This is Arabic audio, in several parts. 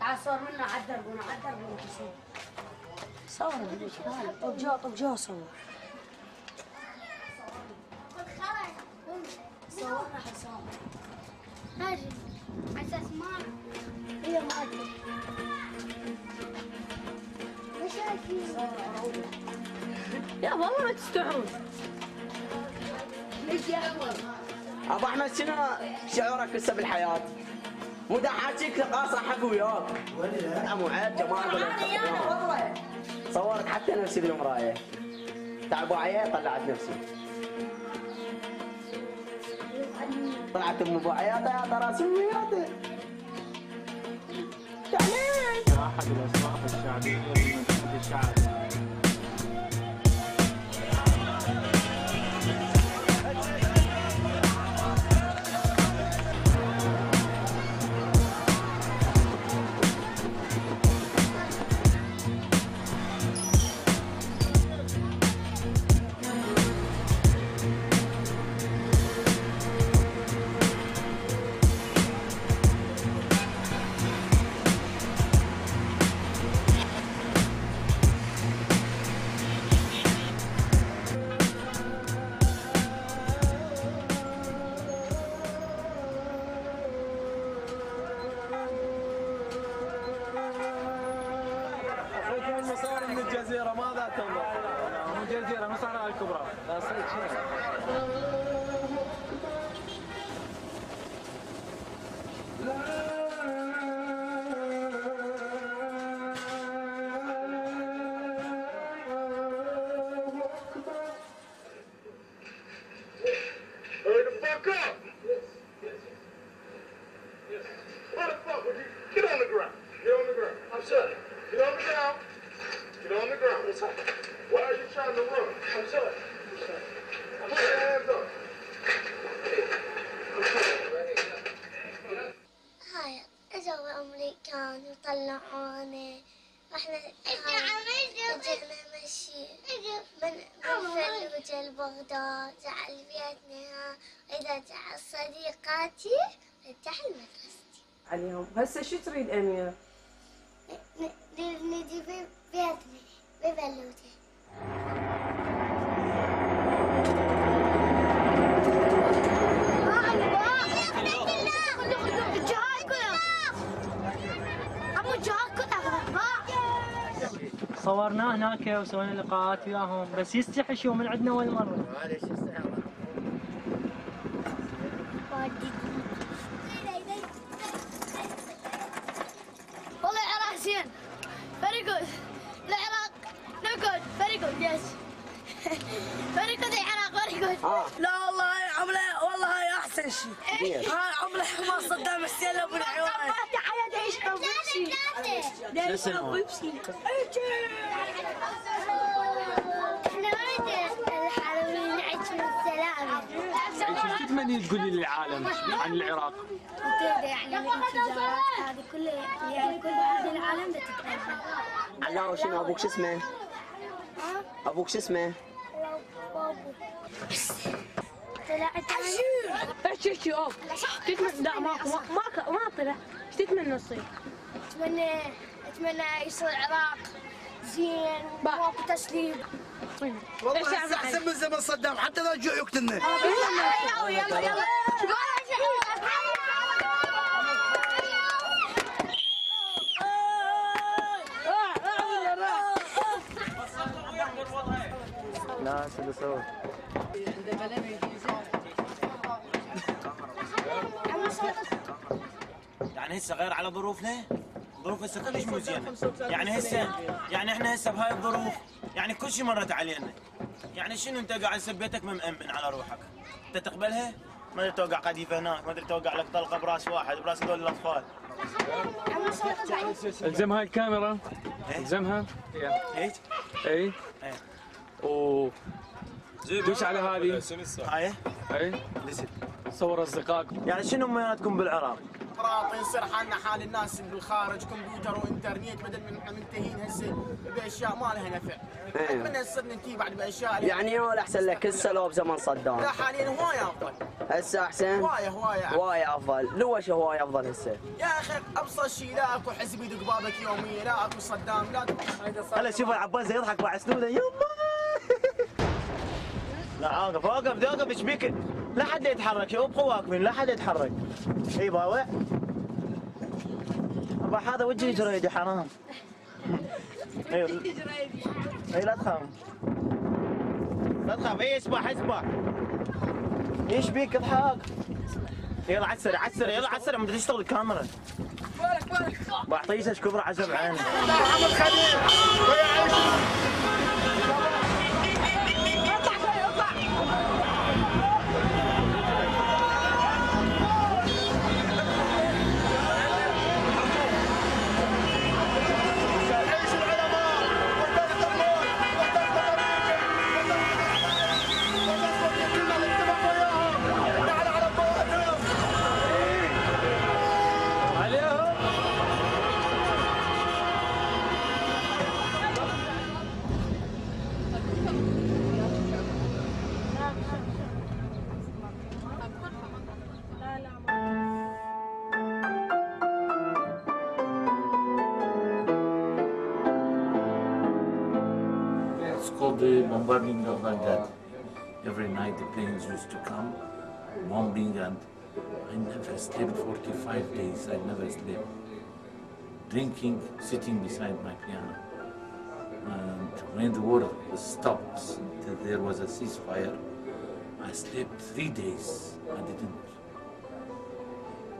تعال صور منا على الدرب الدرب صور تعال طب جوا طب جوا صور أبو أحمد شنو شعورك هسه بالحياة؟ مو دا حاجيك قاصح حق وياك. لا مو عيب جماعة. صورت حتى نفسي بالمرايه تعبوا عيا طلعت نفسي. طلعت أم أبو عياطة يا ترى سوياته أحد الأصوات الشعبية للمنتخب الشعبي. لكن I'm sorry. Get on the ground. Get on the ground. Why are you trying to run? I'm sorry. Put your hands up. هاي اجوا امريكان وطلعوني وإحنا رجعنا مشي من من فلوجة لبغداد على بيتنا واذا جاء صديقاتي رجع لمدرستي عليهم هسه شو تريد ببلوتي صورنا هناك وسوينا لقاءات وياهم بس يستحي شو من عندنا اول مرة؟ والله العراق زين. جود العراق نقعد فيري جود يس فيري جود العراق فيري جود لا والله هاي عملة والله هاي أحسن شيء. هاي عملة حمار صدام حسين أبو العيون. تعال تعيش شو سنوات؟ إحنا ولد الحلوين بالسلامة شو تتمني تقولي للعالم عن العراق؟ يعني الانفجارات هذه كلها يعني كل هذه العالم بتتأذى علاوه شنو أبوك شو اسمه؟ أبوك شو اسمه؟ طلعت إيش إيش اوف تتمنى لا ما ما ما طلع إيش تتمنى يصير؟ أتمنى اتمنى يصير العراق زين ماكو تسليم والله احسن من زمن صدام حتى لو جوع يقتلنا ناس اللي سووا يعني هسه غير على ظروفنا ظروف هسه كلش مو زينه يعني هسه يعني إحنا هسه بهاي الظروف يعني كل شيء مرت علينا. يعني شنو أنت قاعد هسه ببيتك ما مأمن على روحك؟ أنت تقبلها؟ ما أدري توقع قذيفه هناك ما أدري توقع لك طلقة براس واحد براس هذول الأطفال. الزم هاي الكاميرا. الزمها. هيك؟ إي. إيه. و دوس على هذه. هاي؟ إي. صور اصدقائك يعني شنو امنياتكم بالعراق؟ انقراض يصير حالنا حال الناس بالخارج كمبيوتر وإنترنت بدل من إحنا منتهين هسه بأشياء ما لها نفع. من هسه ننتهي بعد بأشياء يعني يو الأحسن لك هسه لو بزمن صدام. لا حاليا هواية أفضل. هسه أحسن؟ هواية هواية. هواية أفضل. لوش هواية أفضل هسه؟ يا أخي أبسط شيء لا أكو حزب يدق بابك يوميا لا أكو صدام لا هلا شوف العباس يضحك مع سنودة. يما! لا عاقف واقف واقف إيش بيك؟ لا حد يتحرك شوف ابقوا واقفين لا حد يتحرك. إي باوع. أبا هذا وجهي جريدي حرام. إي إي لا تخاف. لا تخاف. إي اسبح اسبح إيش بيك؟ اضحك. يلا عسر عسر يلا عسر. ما تشتغل الكاميرا. بعطيسك كبر عزب عيني bombarding of Baghdad. Every night the planes used to come, bombing, and I never slept 45 days. I never slept. Drinking, sitting beside my piano. And when the war stopped, there was a ceasefire, I slept three days. I didn't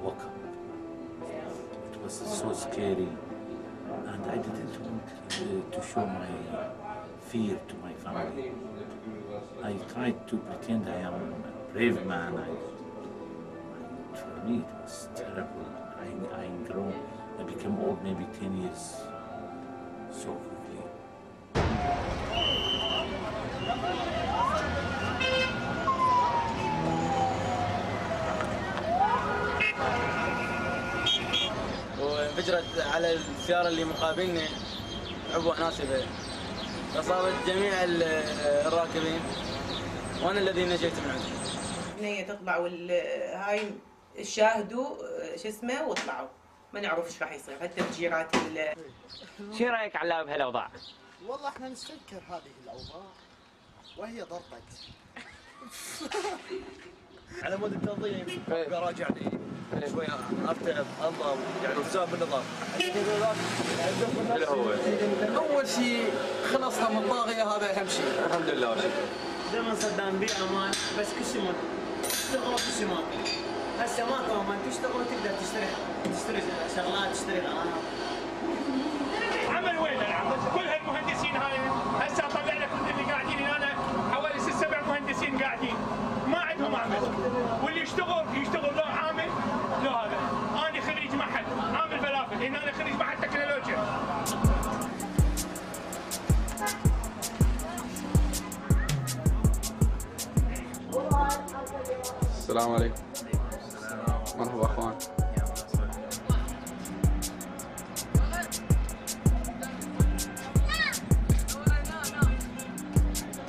wake up. It was so scary. And I didn't want uh, to show my fear to my family. I tried to pretend I am a brave man. I, for me, it was terrible. I, I grown, I became old maybe 10 years so quickly. وانفجرت على السيارة اللي مقابلنا عبوة ناسبة فصابت جميع ال- الراكبين. وأنا الذي نجيت من عندهم هي تطلع والهاي شاهدوا شو اسمه وطلعوا ما نعرف إيش راح يصير. هالتفجيرات ال- شو رأيك علاء بهالاوضاع؟ والله إحنا نستنكر هذه الأوضاع وهي ضربت. على مود التنظيم. راجع لي شوي. ارتب انظم يعني التزام بالنظام أول شيء خلصنا من الطاغيه هذا أهم شيء الحمد لله. زمن صدام بيه أمان بس كل شيء تشتغل كل شيء هسه ماكو أمان تشتغل تقدر تشتري تشتري شغلات تشتري العاب عمل وين؟ السلام عليكم. مرحبا أخوان.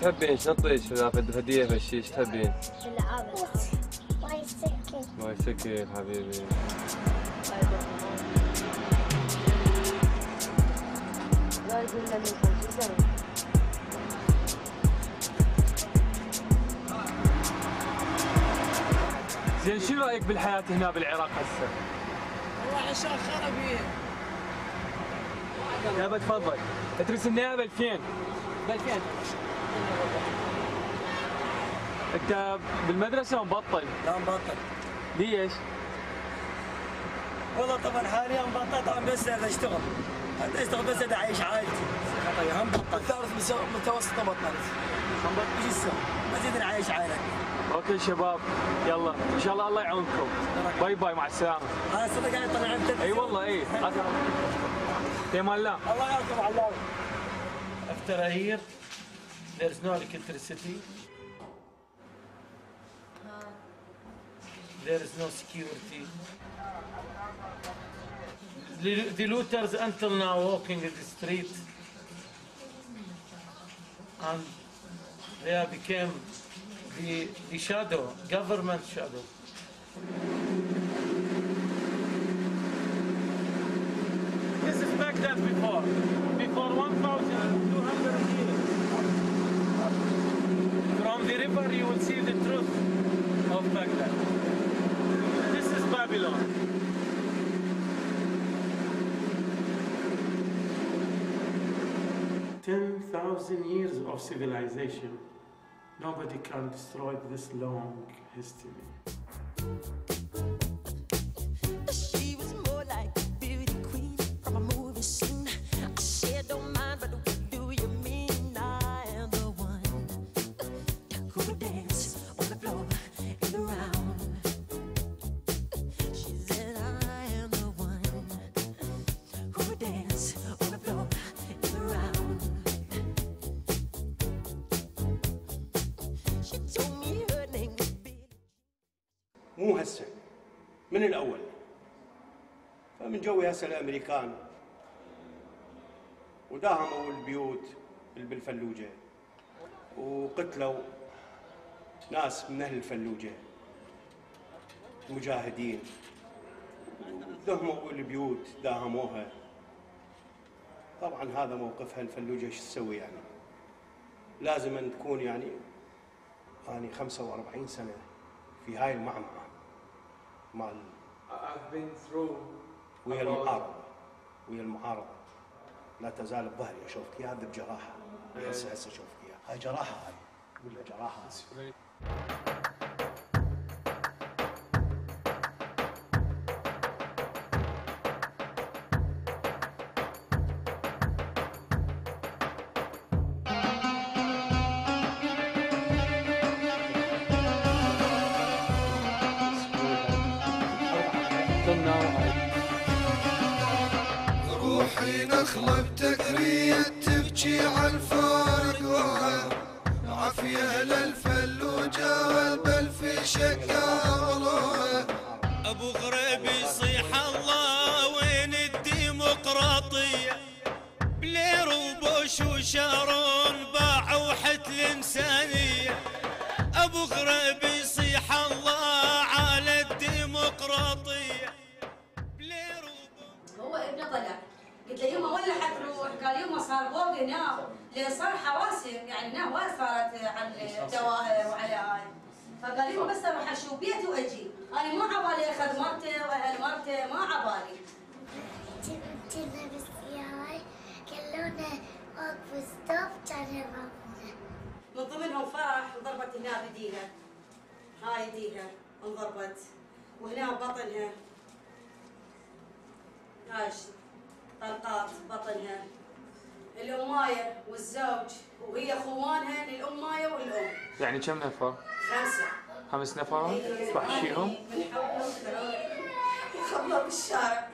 تحبين شنطيش ولا فد هدية فشيش تحبين؟ الله يسكن حبيبي. لا يقول لنا زين شو رأيك بالحياة هنا بالعراق هسه؟ والله عشان خربي يابا تفضل. تدرس النهايه ب 2000 ب 2000 أنت بالمدرسة مبطل. لا مبطل. ليش؟ والله طبعا حاليا مبطل طبعا بس اشتغل. حتى اشتغل بس إذا اعيش عائلتي. طيب هم بطل. ثالث متوسطة بطلت هم بطل. إيش يسوي؟ بزيد نعيش عائلتي. OK شباب يلا ان شاء الله الله يعاونكم bye bye مع السلامه هذا صدق قاعد يطلع عن اي والله اي في أمان الله الله يعطيكم على الله After a year, there's no electricity. there is no security. The, the looters until now walking in the street and they have become the, the shadow, government shadow. This is Baghdad before, before 1,200 years. From the river you will see the truth of Baghdad. This is Babylon. Ten thousand years of civilization. Nobody can destroy this long history. من الأول. فمن جوي هسه الأمريكان وداهموا البيوت اللي بالفلوجة وقتلوا ناس من أهل الفلوجة مجاهدين. دهموا البيوت داهموها. طبعا هذا موقفها الفلوجة شو تسوي يعني؟ لازم أن تكون يعني اني 45 سنة في هاي المعمعة. مال. I've been through ويا المعارضة. ويا المعارضة. لا تزال بظهري اشوفك اياها بجراحه هسه هسه اشوفك اياها هاي جراحة هاي. ولا Till الدوائر وعلى هاي فقال يما بس أروح أشوف بيتي وأجي. أنا ما عبالي أخذ مرته وأهل مرته ما عبالي. وقف ستوب كان من ضمنهم فرح انضربت هنا بديها هاي يديها انضربت. وهنا بطنها. هاي طلقات بطنها. الأماية والزوج وهي خوانها للأماية والأم. يعني كم نفر؟ خمسة. خمس نفر؟ وحشيهم؟ من حولهم يخبطوا بالشارع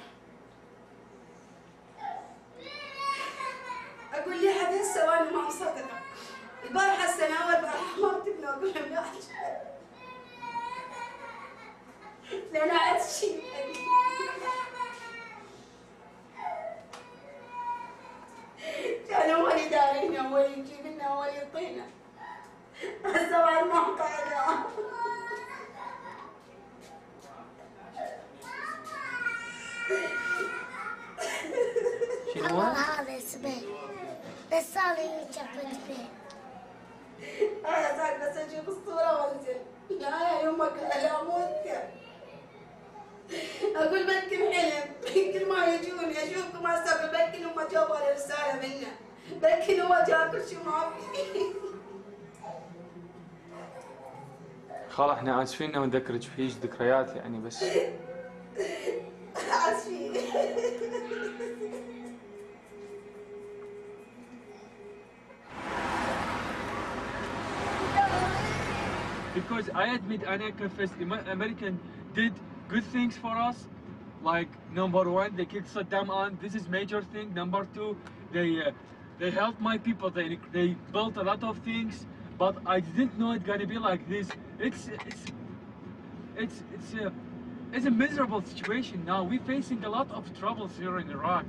أقول لي حد هسه وأنا ما مصدقة البارحة السنة والبارحة ما بتبنى أقول لهم لا لأن عاد شيء كان هو اللي دارينا هو اللي يجيب لنا هو اللي يعطينا هسه بعد ما قاعدة والله هذا اسمه. بس أنا يجبت فيه أنا زاك بس أجيب الصورة وأنزل. لا يا يمك لا مو أنت أقول بلكن كل ما يجوني أشوفكم هسه أقول بلكن هم جابوا لي رسالة منه. بلكن هو جاب كل شيء ما في خال إحنا آسفين انه نذكرك فيش ذكريات يعني بس. آسفين. Because I admit and I confess American did good things for us. Like number one, they killed Saddam on. This is major thing. Number two, they uh, they helped my people. They they built a lot of things, but I didn't know it's gonna be like this. It's it's it's it's a it's a miserable situation now. We're facing a lot of troubles here in Iraq.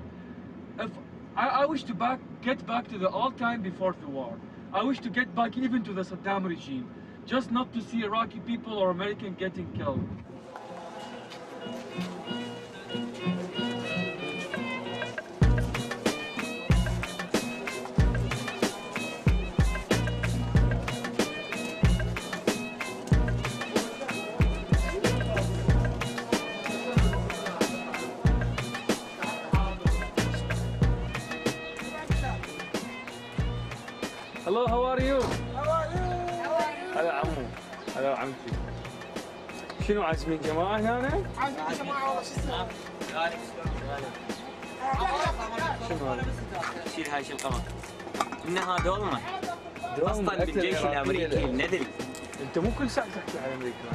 If I, I wish to back get back to the old time before the war. I wish to get back even to the Saddam regime, just not to see Iraqi people or American getting killed. شنو عازمين جماعة هنا؟ عازمين جماعة والله شو اسمه؟ شنو؟ شيل هاي شيل قمر انها دولمه أصلا بالجيش الامريكي ده. ندري انت مو كل ساعة تحكي على أمريكا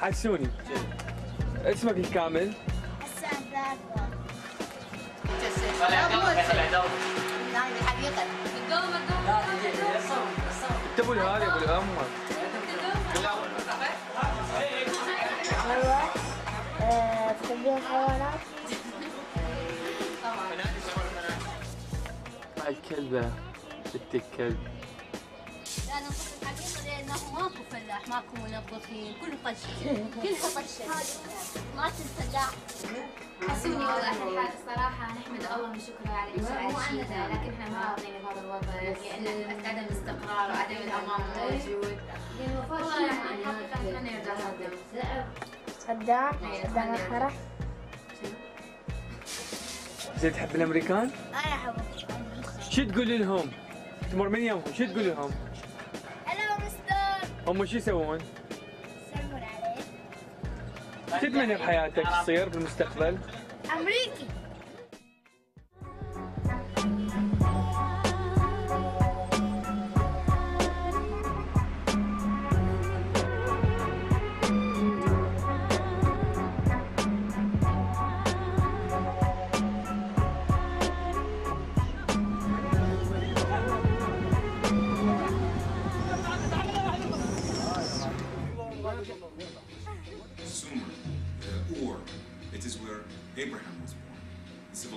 حسوني اسمك الكامل؟ انت ابو الهادي ابو؟ هاي الكلبة بنت الكلب ماكو فلاح ماكو منظفين كله طشة كلها طشة ما تنفلاح حسوني والله إحنا الحال الصراحة نحمد الله ونشكره على الشيء لكن إحنا ما راضين بهذا الوضع. لأن عدم الاستقرار وعدم الأمان موجود. والله يعني حقيقة نتمنى يرجع صدام صدام صدام الحرة زين تحب الأمريكان؟ أنا أحبه شو تقول لهم؟ تمر من يومهم شو تقول لهم؟ هم شو يسوون؟ سلمون عليك تتمنى بحياتك تصير بالمستقبل؟ أمريكي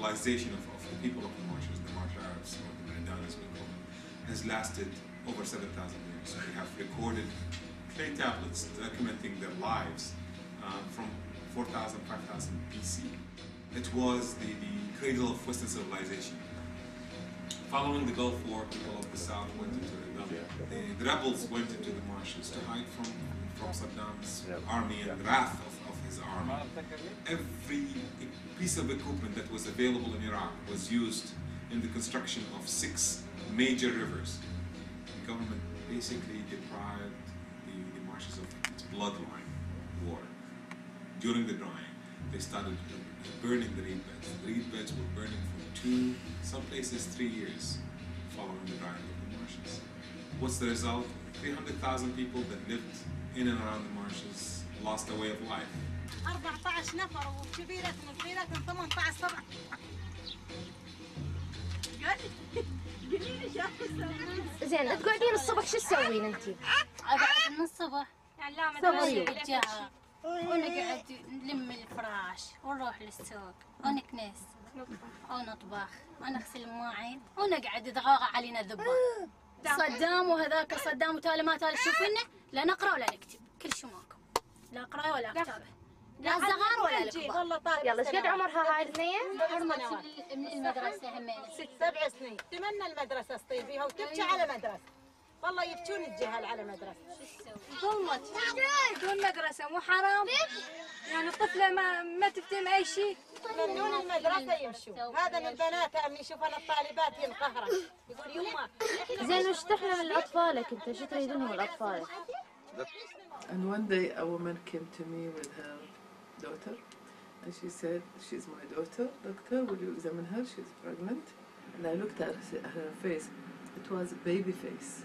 The civilization of, of the people of the marshes, the Marsh Arabs, or the Meridan as we call them, has lasted over 7,000 years. We have recorded clay tablets documenting their lives uh, from 4,000, 5,000 BC. It was the, the cradle of Western civilization. Following the Gulf War, people of the South went into rebellion. The, the rebels went into the marshes to hide from, from Saddam's army and the wrath of, of his army. Every piece of equipment that was available in Iraq was used in the construction of six major rivers. The government basically deprived the, the marshes of its bloodline water. During the drying, they started burning the reed beds. The reed beds were burning for two, some places three years following the drying of the marshes. What's the result? 300,000 people that lived in and around the marshes lost their way of life. 14 نفر وكبيرتهم وصغيرتهم 18 سبع قولي لي شافوا زين تقعدين الصبح شو تسوين انت؟ أقعد من الصبح. يعني. مدرسة الجهة ونقعد نلم الفراش ونروح للسوق ونكنس ونطبخ ونغسل المواعين ونقعد يتغاغى علينا الذباب صدام وهذاك صدام وتالي ما تالي شوفنا لا نقرأ ولا نكتب كل شيء ماكو. لا قرايه ولا كتابه لا الصغار ولا الكبار والله طالب يلا، إيش قد عمرها هاي الاثنين؟ حرمت من المدرسة همين. ست سبع سنين. تمنى المدرسة تطير فيها وتبكي على مدرسة. والله يبكون الجهل على مدرسة. ظلمت دون مدرسة مو حرام؟ يعني الطفلة ما ما تفتهم أي شيء؟ من دون المدرسة يمشوا هذا من البنات عم يشوف أنا الطالبات ينقهرن يقول يما زين وش تحلم لاطفالك أنت؟ شو تريدونهم لاطفالك؟ And one day a woman came to me with her daughter and she said, She's my daughter, doctor, will you examine her? She's pregnant. And I looked at her, face. It was a baby face.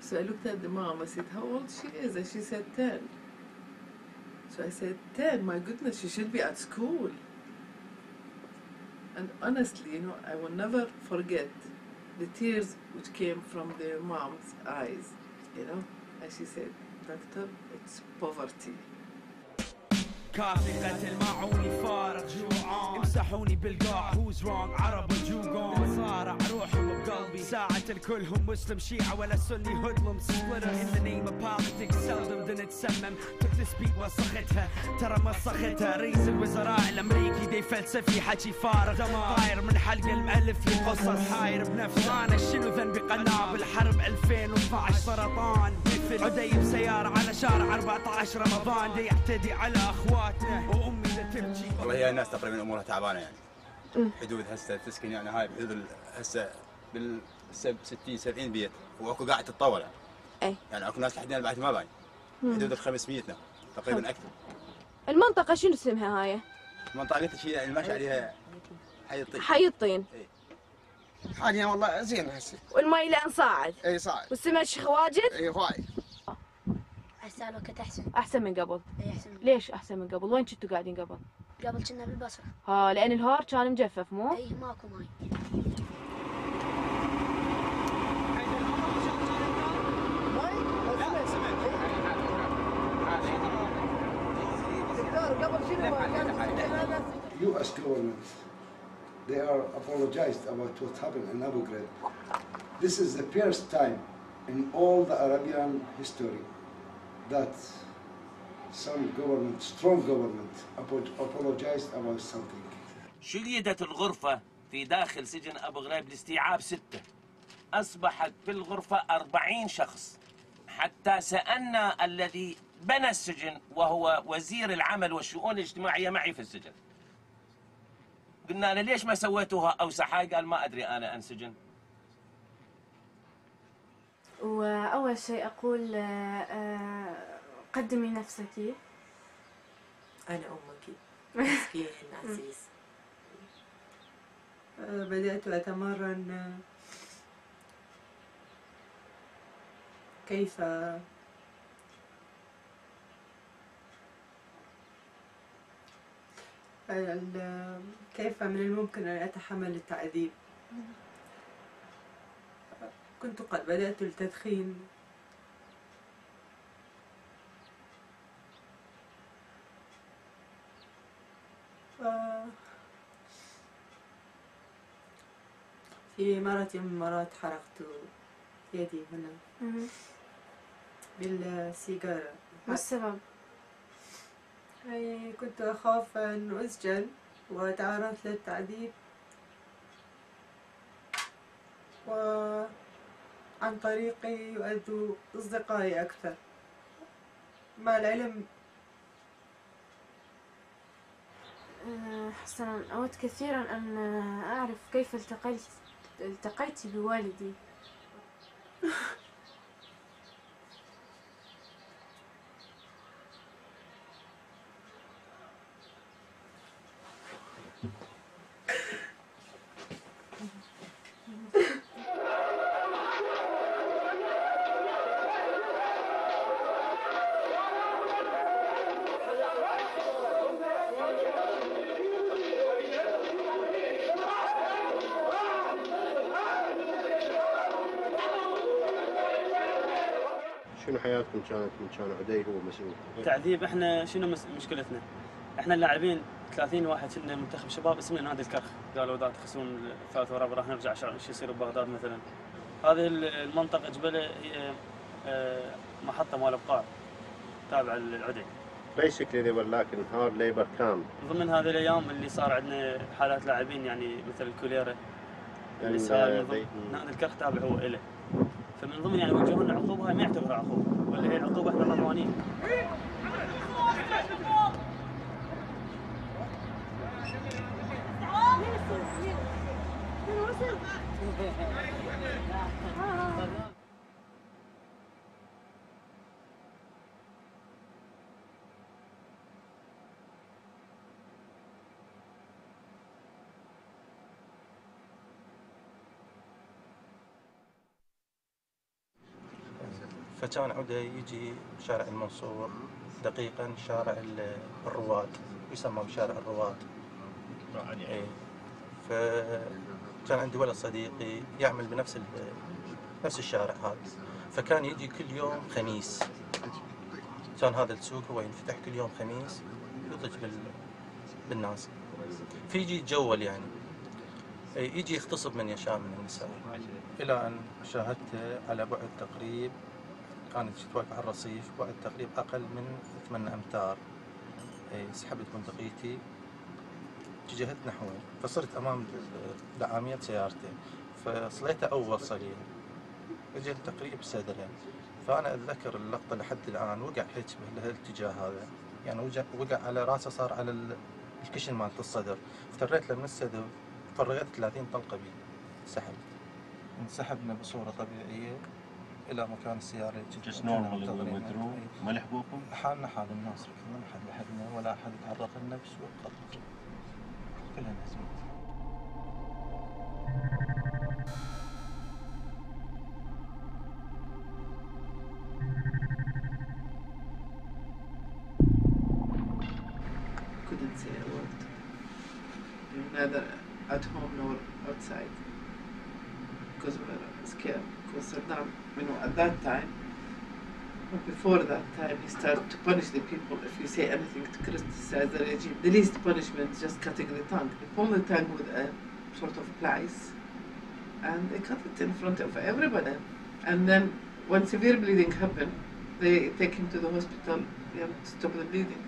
So I looked at the mom. I said, How old she is? And she said, 10. So I said, 10? My goodness, she should be at school. And honestly, you know, I will never forget the tears which came from the mom's eyes, you know. And she said, that it's poverty. كافي قتل معوني فارغ جوعان. امسحوني بالقاع who's wrong عرب وجوجون صارع روحهم بقلبي ساعة الكل هم مسلم شيعة ولا سني هدلم splitter in the name of politics seldom نتسمم took the speak وسختها ترى مسختها رئيس الوزراء الأمريكي دي فلسفي حكي فارغ. طاير من حلق المؤلف لي قصص حاير بنفسه أنا شنو ذنبي؟ قنابل حرب 2012 سرطان عدي بسيارة على شارع 14 رمضان. دي يعتدي على اخواتنا وامي تبكي والله هي الناس تقريبا أمورها تعبانة يعني. حدود هسه تسكن يعني هاي بحدود هسه بال 60 70 بيت. وأكو قاعد تتطور يعني. اي يعني أكو ناس لحد الان بعد ما باين. حدود ال 500 نعم تقريبا أكثر. المنطقة شنو اسمها هاي؟ المنطقة قلت شيء يعني ماشي عليها حي الطين. حي الطين. حاليا والله زين هسه. والمي لأن صاعد اي صاعد. والسمك شيخ واجد؟ اي هواي هسه الوقت أحسن أحسن من قبل اي أحسن من ليش أحسن من قبل؟ وين كنتوا قاعدين قبل؟ قبل كنا بالبصرة ها لأن الهور كان مجفف مو؟ اي ماكو ماي U.S. government, they are apologized about what happened in Abu Ghraib. This is the first time in all the Arabian history that some government, strong government, apo- apologized about something. شيدت الغرفة في داخل سجن أبو غريب لاستيعاب ستة. أصبحت في الغرفة أربعين شخص. حتى سألنا الذي بنى السجن وهو وزير العمل والشؤون الاجتماعية معي في السجن. قلنا له ليش ما سويتوها أوسع؟ هاي قال ما أدري أنا أنسجن وأول شيء أقول آه، آه، قدمي نفسك. أنا أمك. مسكين عزيز. آه، بدأت أتمرن. كيف؟ ال- كيف من الممكن أن أتحمل التعذيب؟ كنت قد بدأت التدخين. آه، في مرة من المرات حرقت يدي هنا. بالسيجارة. ما السبب؟ يعني كنت أخاف أن أسجن وأتعرض للتعذيب. وعن طريقي يؤذوا أصدقائي أكثر. مع العلم آه، حسنا أود كثيرا أن أعرف كيف التقيت التقيت بوالدي. شنو حياتكم كانت من كان عدي هو مسؤول؟ التعذيب إحنا شنو مشكلتنا؟ إحنا اللاعبين 30 واحد كنا منتخب شباب اسمنا نادي الكرخ. قالوا اذا تخسرون الثالث ورابع راح نرجع شو يصير ببغداد مثلا. هذه ال- المنطقة جبله هي آه، محطة مال أبقار تابعة للعدي. Basically they were like in hard labor camp ضمن هذه الأيام اللي صار عندنا حالات لاعبين يعني مثل الكوليرا اللي صار uh, نادي الكرخ تابع هو فمن ضمن يعني وجهوا لنا عقوبه ما يعتبرها عقوبه ولا هي العقوبه إحنا رضوانين فكان عده يجي شارع المنصور دقيقا شارع ال- الرواد يسمى بشارع الرواد. اي فكان عندي ولد صديقي يعمل بنفس ال- نفس الشارع هذا. فكان يجي كل يوم خميس. كان هذا السوق هو ينفتح كل يوم خميس يضج بال... بالناس. فيجي يتجول يعني. إيه، يجي يغتصب من يشاء من النساء. إلى أن شاهدته على بعد تقريب كانت على الرصيف بعد تقريب أقل من 8 أمتار. إيه، سحبت بندقيتي اتجهت نحوه فصرت أمام دعامية سيارته فصليته أول صليه اجت تقريب صدره فأنا أتذكر اللقطة لحد الآن. وقع هيك بهالاتجاه هذا. يعني وقع على راسه صار على ال- الكشن مالت الصدر. افتريت له من الصدر فرغت 30 طلقة بي سحبت انسحبنا بصورة طبيعية. إلى مكان السياره منتظرينها. we withdrew ما لحقوكم؟ حالنا حال الناس ما حد لحقنا ولا أحد يتعرق لنا بسوء قدر كلنا هزمت before that time, he started to punish the people if you say anything to criticize the regime. The least punishment is just cutting the tongue. They pull the tongue with a sort of plice and they cut it in front of everybody. And then when severe bleeding happened, they take him to the hospital and stop the bleeding.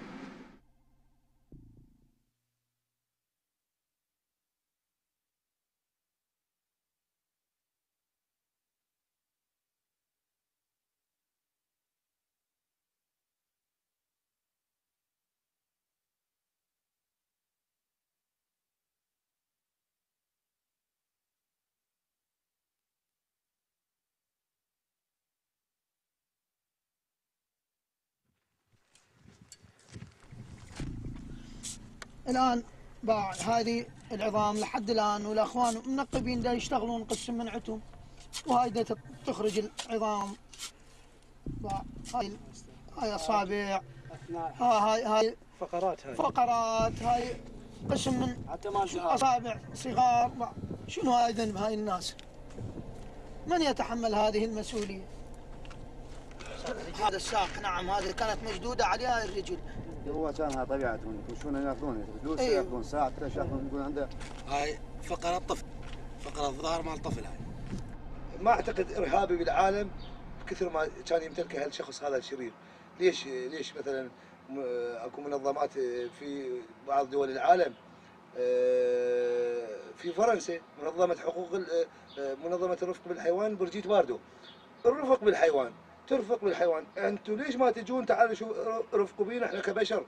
الآن باع هذه العظام لحد الآن والأخوان منقبين دا يشتغلون قسم منعتهم وهاي دا تخرج العظام. باع هاي هاي أصابع. ها هاي هاي فقرات هاي. فقرات هاي قسم من أصابع صغار. باع. شنو هاي ذنب هاي الناس؟ من يتحمل هذه المسؤولية؟ هذا الساق نعم هذه كانت مشدودة عليها الرجل. هو كانها طبيعتهم يخشون يأخذون فلوس أيوه. يأخذون ساعة ثلاث ياخذون يقول عنده هاي فقرة طفل فقرة الظهر مال طفل هاي. ما أعتقد إرهابي بالعالم كثر ما كان يمتلكه هالشخص هذا الشرير. ليش ليش مثلا أكو منظمات في بعض دول العالم آه، في فرنسا منظمة حقوق آه، منظمة الرفق بالحيوان برجيت باردو. الرفق بالحيوان ترفق بالحيوان أنتم ليش ما تجون تعالوا شو رفقوا بينا إحنا كبشر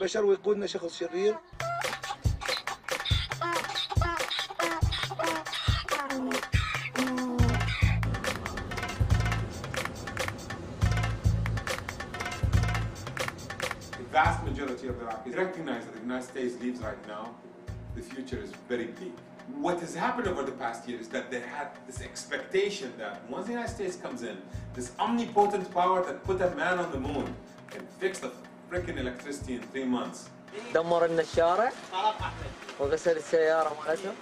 بشر ويقودنا شخص شرير The vast majority of Iraqis recognize that the United States leaves right now, the future is very bleak. What has happened over the past year is that they had this expectation that once the United States comes in, this omnipotent power that put a man on the moon can fix the freaking electricity in three months. دمر لنا الشارع. خلاص احمد وغسل السيارة مالتهم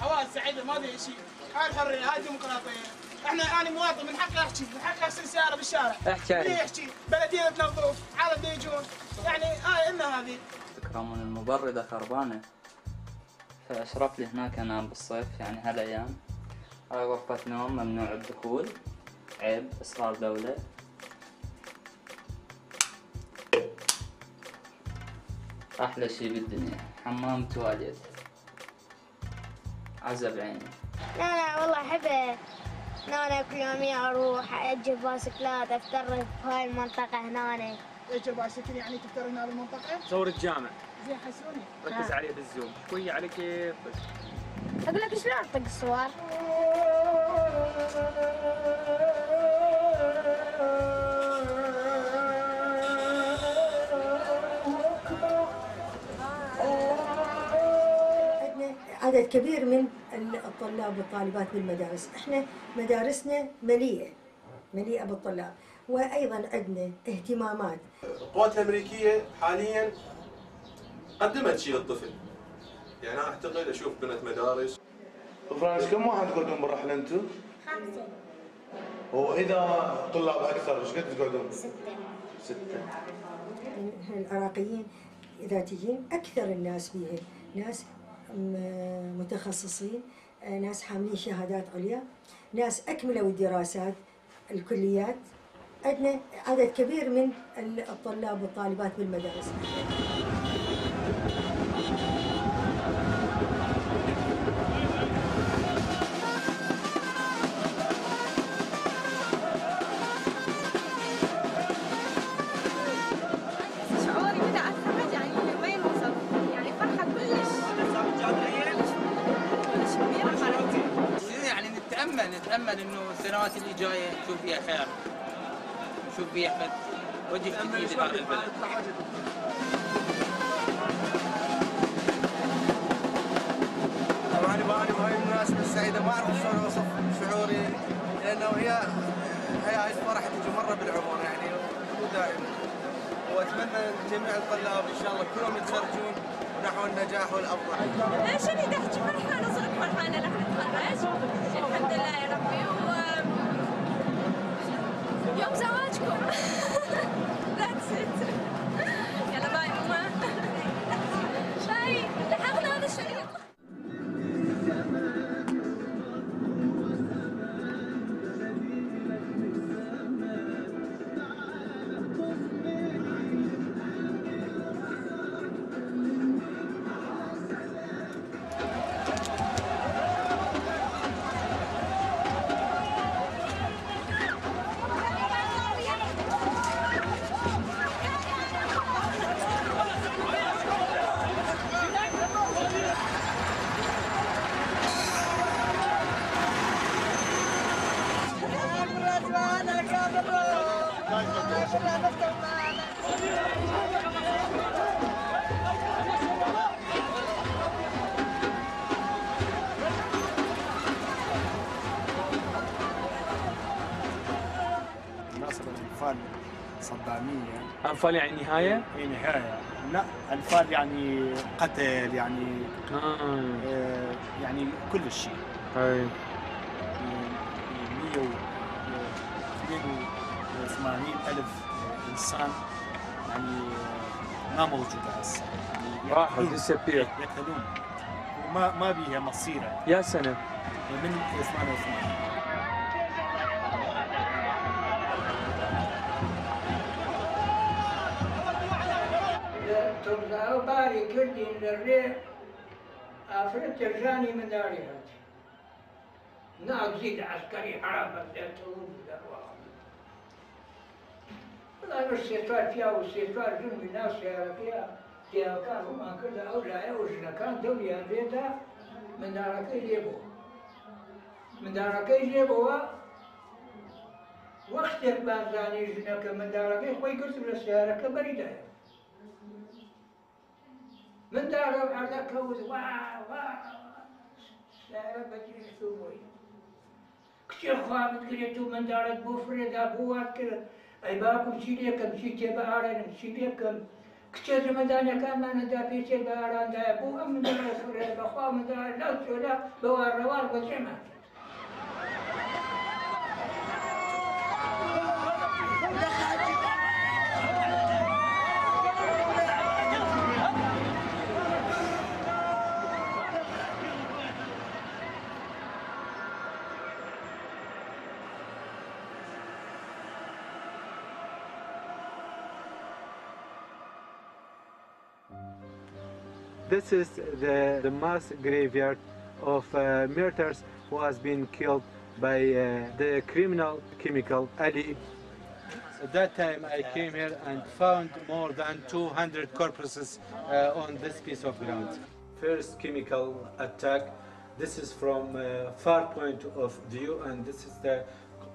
حواس سعيده ما أدري شيء هاي الحريه هاي الديمقراطيه إحنا أنا مواطن من حقي أحكي من حقي اغسل سيارة بالشارع. أحكي. علي. ليه احكي بلديتنا الظروف عالم بده يجون. يعني هاي إلنا هذه. تكرمون المبردة خربانة. فأشرف لي هناك أنام بالصيف يعني هالأيام. هاي غرفة نوم ممنوع الدخول. عيب إصرار دولة. أحلى شي بالدنيا. حمام تواليت. عزب عيني. لا لا والله أحبه أنا كل يوم أروح أجر باسكلات أفترض في هاي المنطقة هنا أجر بايسكل يعني تفتر هنا بالمنطقة؟ صور الجامع زين حسوني ركز عليه بالزوم. شوية على كيفك أقول لك شلون أطق الصور؟ عندنا عدد كبير من الطلاب والطالبات بالمدارس. إحنا مدارسنا مليئة مليئة بالطلاب. وأيضا عندنا اهتمامات. القوات الأمريكية حاليا قدمت شيء للطفل يعني أنا أعتقد أشوف بنت مدارس. فرانس كم واحد تقعدون بالرحلة أنتم؟ خمسة. واذا طلاب أكثر إيش قد تقعدون؟ ستة. ستة. إحنا العراقيين إذا تجين أكثر الناس بيهم ناس متخصصين ناس حاملين شهادات عليا ناس أكملوا الدراسات الكليات. عندنا عدد كبير من الطلاب والطالبات بالمدارس. نتامل إنه السنوات اللي جاية نشوف فيها خير. نشوف فيها فد وجه جديد لهذا البلد. طبعا أنا أنا هاي المناسبه السعيده ما أعرف شلون اوصف شعوري لأنه هي هي هاي الفرحه تجي مرة بالعمر يعني ودائما وأتمنى جميع الطلاب شاء الله كلهم يتخرجون نحو النجاح والأفضل. ليش اللي تحكي فرحانة صرت فرحانة رح نتخرج الحمد لله يا ربي. انفال يعني نهاية؟ اي نهاية. لا انفال يعني قتل يعني آه. آه يعني كل شيء. أي. 182 ألف إنسان يعني ما موجودة هسه. يعني راحوا disappeared. يقتلون. وما ما بيها مصيرة. يا سنة. من 88 ترزا باري كردي للريح افرت الجاني من داري هاتي ناق زيد عسكري حرام بدأت تقول دروا والله مش سيطار فيها والسيطار جنبي ناس فيها فيها كان هم كذا أو لا يوجنا كان دولي بيتا من دارك يجيبوا من دارك يجيبوا وقت بازاني جنك من دارك خوي قلت للسيارة كبريدة من دارو عرضا كوز وا وا سارة بجري سوبوي كتير خوابت كريتو من دارت بوفردا بوات كرت ئەی باکم چی لێکم چی تێ بەهارێنم چی لێ بکەم کچە زمەدانەکانمانەدا پێچێ بە ئاراندایە بوو ئەم من بەخوا مدار لا چۆلا بەوارڕەوار بەجێمان. This is the, the mass graveyard of uh, martyrs who has been killed by uh, the criminal chemical Ali. At that time I came here and found more than 200 corpses uh, on this piece of ground. First chemical attack. This is from uh, far point of view and this is the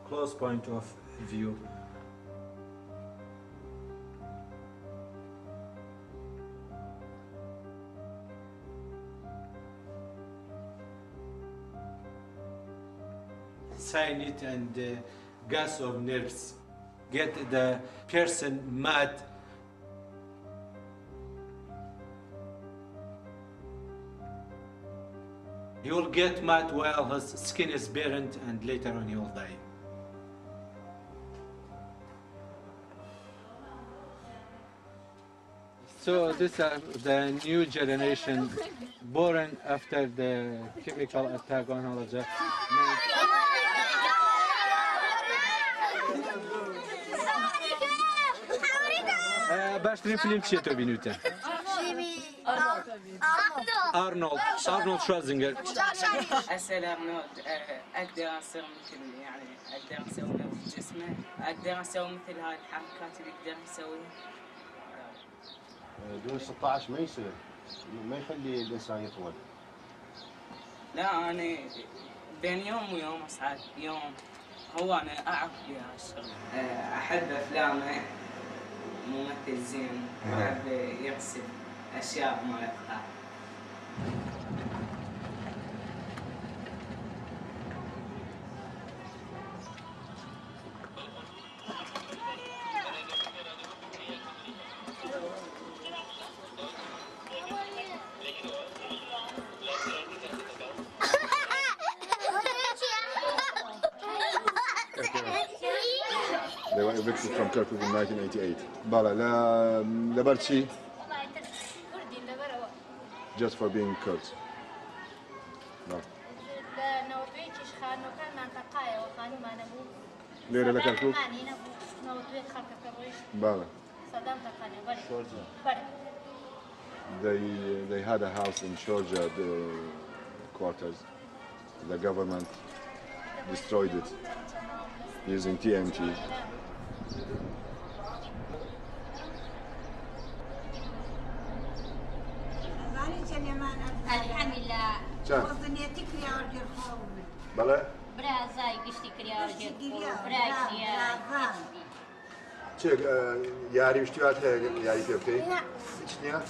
close point of view. Cyanide and uh, gas of nerves get the person mad he will get mad while his skin is burnt and later on he will die. So these are the new generation born after the chemical attack on Halaja. باشترین فیلم چیتو بینوتا ارنولد ارنولد شوازنجر اسال ارنولد أقدر اصير مثل يعني أقدر أسوي نفس جسمه أقدر أسوي مثل هاي الحركات اللي يقدر يسويها دون 16 ما يصير ما يخلي الانسان يطول لا أنا بين يوم ويوم اصعد يوم هو أنا اعرف هالشغل أه، أحب أفلامه. ممثل زين. احب يرسم اشياء مالتها They 1988. Bala, la, la Barchi, just for being Kurds. No. ليه لا كركوك؟ Bala. They, they had a house in Georgia, the quarters. The government destroyed it using TNT. Ча? Познати криордер холмы. Бале? Бра, зай, гишти криордер холмы. Бра, криордер. Че, яри вишти вате, яри пьёкей? Чня?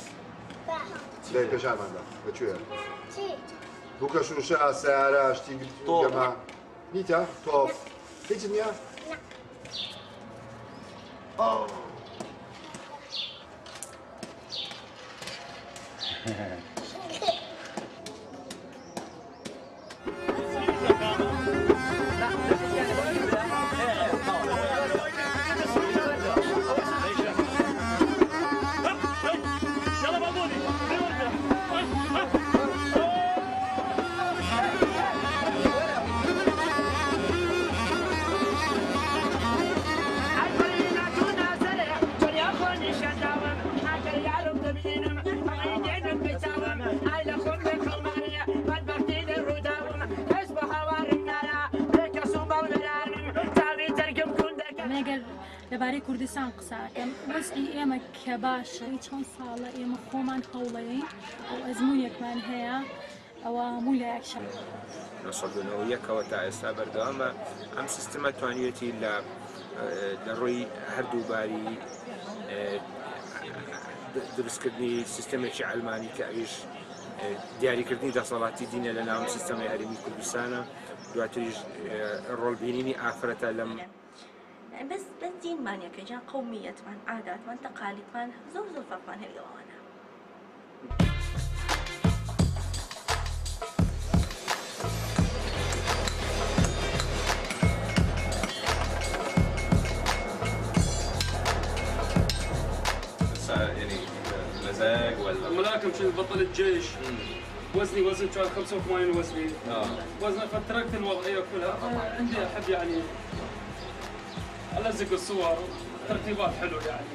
Дай пешам анда, вачуя. Бука шуша, сара, штингл, гама. Нитя, тоф. Хичня? Oh. قساکەم وەستی ئێمە کە باشە چەند ساڵە ئێمە خۆمان هەوڵەیەین ئەو ئەزمونێکمان هەیە ئەوە هەموو لە یەکشە نەسەدنەوەیەکەوە تا ئێستا بەردەوامە ئەم سیستەمە توانیەتی لە لە ڕووی هەردوو باری دروستکردنی سیستەمێکی ئەلمانی کە ئەویش دیاریکردنی دەسەڵاتی دینە لە ناو سیستەمی هەرمی کوردستانە دواتریش ڕۆڵبینینی ئافرەتە لەم بس بس دینمانە کە جان قومیەتمان عاداتمان تەقالیدمان زۆر زۆر فەرقمان هەریەوانە يعني مزاج ولا؟ الملاكم كنت بطل الجيش؟ وزني وزن كان 85 وزني. آه. وزن فتركت الوضعية كلها. عندي احب يعني. الزق الصور. ترتيبات حلو يعني.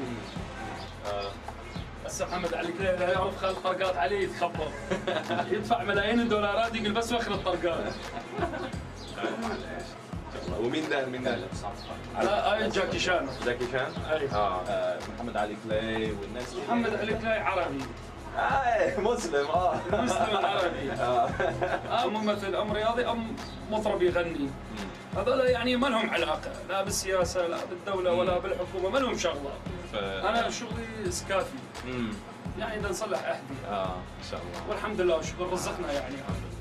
آه. بس محمد علي كليه لا يعرف خالد طرقات عليه يتخبط. يدفع ملايين الدولارات يقول بس وخر الطرقات. ومين ده؟ مين ده؟ لا هاي جاكي شان. جاكي شان؟ أي. آه آه، محمد علي كلاي والناس. محمد علي كلاي عربي. آه مسلم آه. مسلم العربي آه. آه ممثل ام رياضي أم مطرب يغني هذول يعني ما لهم علاقة لا بالسياسة لا بالدولة ولا بالحكومة ما لهم شغلة. ف... أنا شغلي سكافي. يعني بدنا نصلح احذيه آه إن شاء الله. والحمد لله وشكر رزقنا يعني وهذا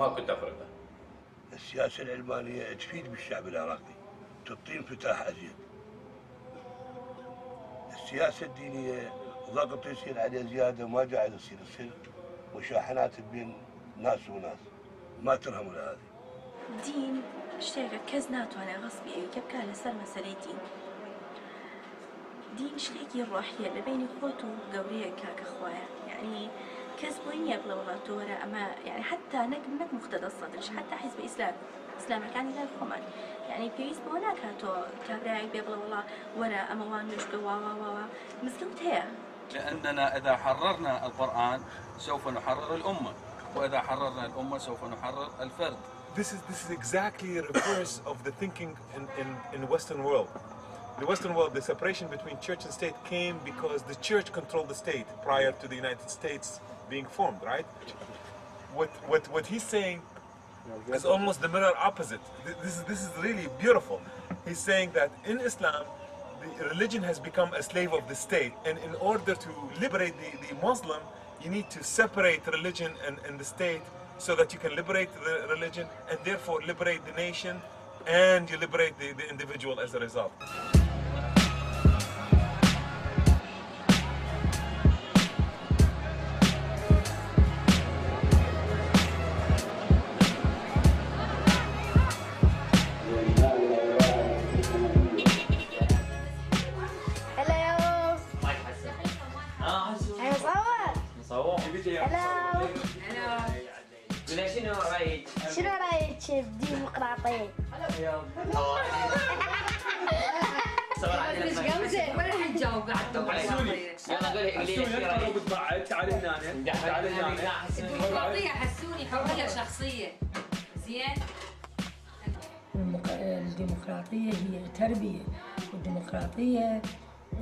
ماكو تفرقة. السياسة العلمانية تفيد بالشعب العراقي تعطيه انفتاح أزيد السياسة الدينية ضغط يصير عليه زيادة ما قاعد يصير يصير مشاحنات بين ناس وناس. ما ترهم هذه. دين شتێکە کەس ناتوانێت غەسبی ئەوکە بکات لەسەر مەسەلەی دین دین شتێکی ڕۆحیە لە بینی خۆت و گەورەیە کاکە خوایە یعنی کەس بۆی نییە بڵە وڵات تۆرە ئەمە یعنی حتا نەک نەک مختدە سەدرش حتا حیزب ئیسلام ئیسلامەکانی لای خۆمان یعنی پێویست بۆ ناکاتۆ کابراایك بێ بڵە وڵا وەرە ئەمە وان نوشکە واوا واوا مزگەوت هەیە لأننا إذا حررنا القرآن سوف نحرر الأمة وإذا حررنا الأمة سوف نحرر الفرد. This is this is exactly a reverse of the thinking in, in, in the Western world. In the Western world, the separation between church and state came because the church controlled the state prior to the United States being formed, right? What what what he's saying is almost the mirror opposite. This is this is really beautiful. He's saying that in Islam, the religion has become a slave of the state, and in order to liberate the, the Muslim, you need to separate religion and, and the state so that you can liberate the religion and therefore liberate the nation and you liberate the, the individual as a result. مصور هلا قولي شنو رايك؟ شنو رايك بديمقراطية؟ صور علينا مش جوزة ولا هتجاوب يلا قولي قولي حسوني إيش أكثر رايك؟ تعالي هنا تعالي هنا ديمقراطية حسوني حرية شخصية زين الديمقراطية هي تربية والديمقراطية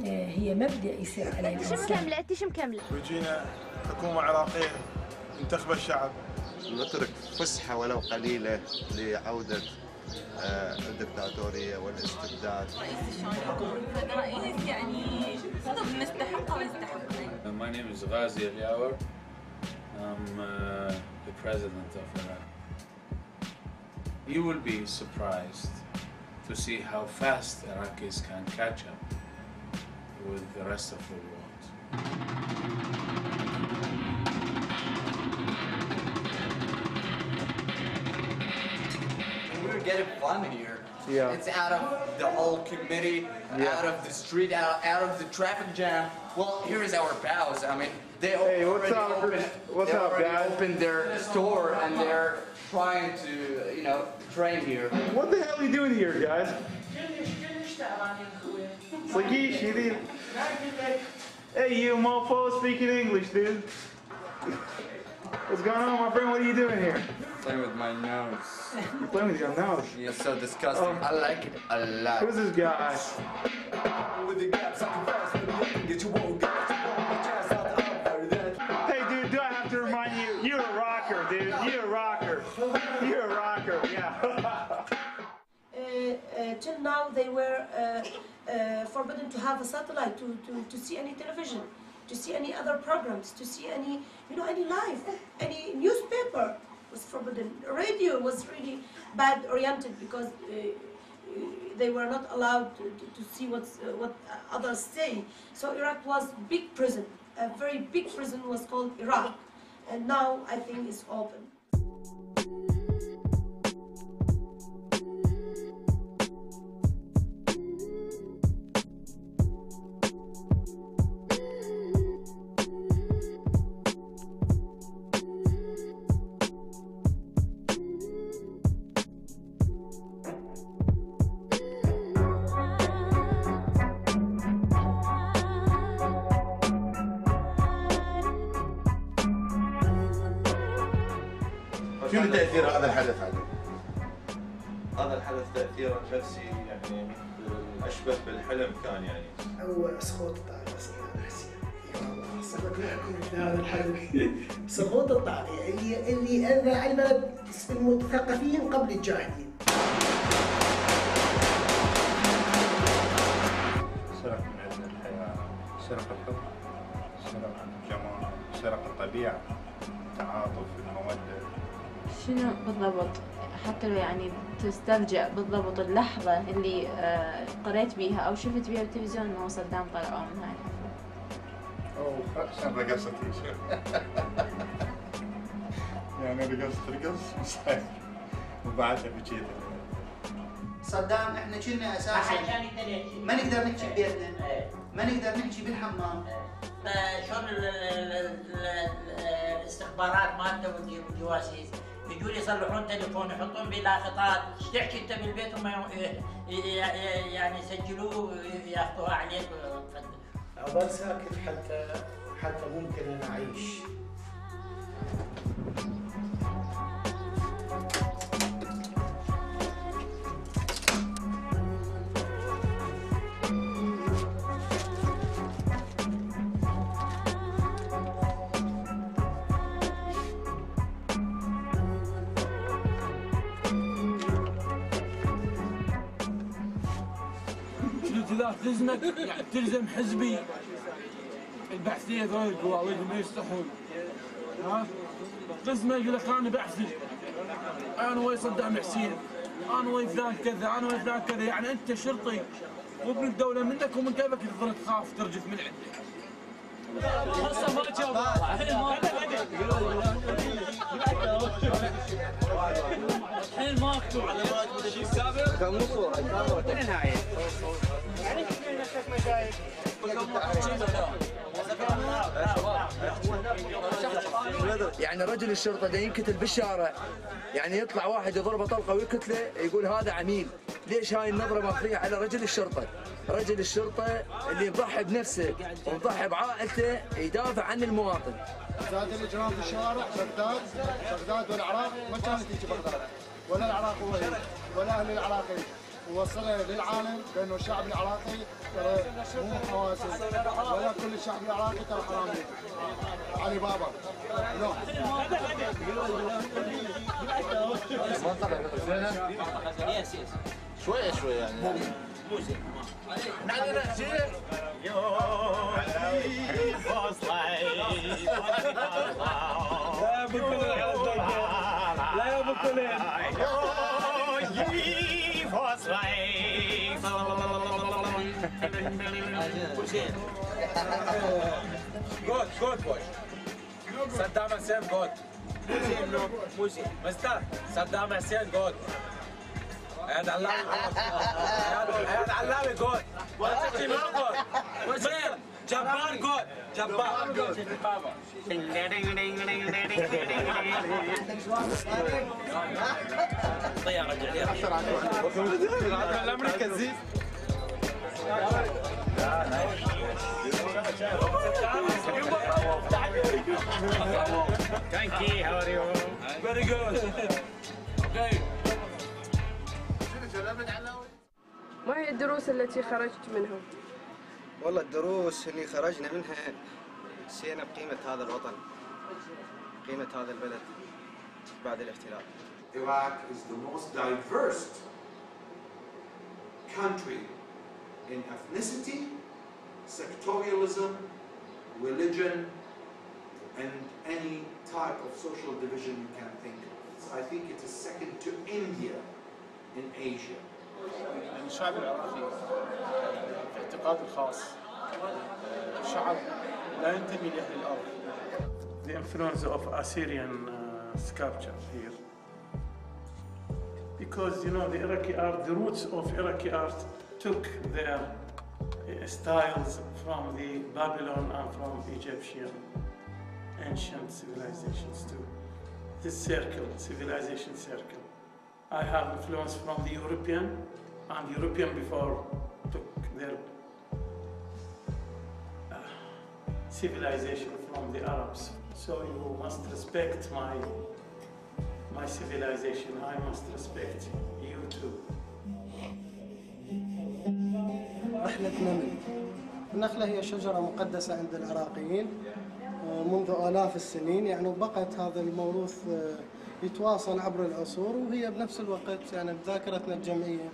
هي مبدأ يصير عليه انت شو مكملة؟ أنت شو مكملة؟ ويجينا حكومة عراقية ينتخب الشعب نترك فسحة ولو قليلة لعودة آه، الدكتاتورية والاستبداد رئيس يعني صدق مستحقة ويستحقني My name is Ghazi Aliawar. I'm uh, the president of Iraq. You will be surprised to see how fast Iraqis can catch up with the rest of the world. We were getting fun here. Yeah. It's out of the whole committee, Yeah. out of the street, out, out of the traffic jam. Well, here is our pals. I mean, they Hey, what's already up? opened, What's they up, already guys? opened their store and they're trying to, you know, train here. What the hell are you doing here, guys? Slagish, you did. Hey, you mofo speaking English, dude. What's going on, my friend? What are you doing here? Playing with my nose. You're playing with your nose. Yeah, so disgusting. Oh. I like it a lot. Who's this guy? Till now they were uh, uh, forbidden to have a satellite to, to, to see any television to see any other programs to see any you know any live any newspaper was forbidden. Radio was really bad oriented because uh, they were not allowed to, to, to see what's, uh, what others say. So iraq was big prison. A very big prison was called iraq. And now i think it's open سقوط هذا الحدث سقوط الطاغية اللي اللي أذى على البلد المثقفين قبل الجاهلين So سرق الحب سرق الجمال سرق الطبيعة التعاطف المودة. شنو بالضبط؟ حتى لو يعني تسترجع بالضبط اللحظة اللي آه، قريت بيها أو شفت بيها بالتلفزيون إنه صدام طلعوا من هاي. الحفلة أوه عشان رقصت يعني رقصت رقص صحيح وبعدها بجيت صدام إحنا كنا أساسا. ما نقدر نحكي ببيتنا ما نقدر نحكي بالحمام. شلون ال- ال- ال- ال- الاستخبارات مالته والجواسيس. يجون يصلحون تليفون يحطون به إيش تحكي انت بالبيت هم ي- ي- ي- يعني يسجلوه ياخذوها عليك. اظل ساكت حتى حتى ممكن أنا أعيش. إذا تلزمك يعني تلزم حزبي. البعثيه ذول القواوي ما يستحون. ها؟ تلزمه يقول لك أنا بعثي أنا ويا صدام حسين؟ أنا ويا فلان كذا؟ أنا ويا فلان كذا؟ يعني أنت شرطي. وابن الدولة منك ومن كيفك تظل تخاف ترجف من عندك؟ هسه ما جاوب الحين ما الحين ماكو كان نهاية يعني رجل الشرطة ده ينكتل بالشارع. يعني يطلع واحد يضربه طلقة ويقتله يقول هذا عميل. ليش هاي النظرة مفريه على رجل الشرطة؟ رجل الشرطة اللي يضحي بنفسه ويضحي بعائلته يدافع عن المواطن. زاد الإجرام في الشوارع بغداد بغداد والعراق ما كانت تيجي بغداد. ولا العراق ولا أهل العراق ووصلها للعالم بأنه الشعب العراقي ترى مو حواسي ولا كل الشعب العراقي ترى حرامي. علي بابا. نو شوية شوية يعني. لا لا جود جود بوش صدام حسين جود موسي مستر صدام حسين جود عياد علامي عياد علامي جود وانت ما جود مستر جبار جود جبار طيب رجع لي الامريكا زيز Thank you. How are you? Very good. Okay. ما هي الدروس التي خرجت منها؟ والله الدروس اللي خرجنا منها سينا بقيمة هذا الوطن قيمة هذا البلد بعد الاحتلال Iraq is the most diverse country in ethnicity, sectorialism, religion, and any type of social division you can think of. So I think it is second to India in Asia. يعني الشعب العراقي في اعتقادي الخاص آه، شعب لا ينتمي لأهل الأرض The influence of Assyrian uh, sculpture here. Because you know the Iraqi art, the roots of Iraqi art took their uh, styles from the Babylon and from Egyptian ancient civilizations too. This circle, civilization circle. I have influence from the European, and European before took their uh, civilization from the Arabs. So you must respect my my civilization. I must respect you too. رحلة نمل. النخلة هي شجرة مقدسة عند العراقيين آه، منذ آلاف السنين. يعني وبقت هذا الموروث آه، يتواصل عبر العصور وهي بنفس الوقت يعني بذاكرتنا الجمعية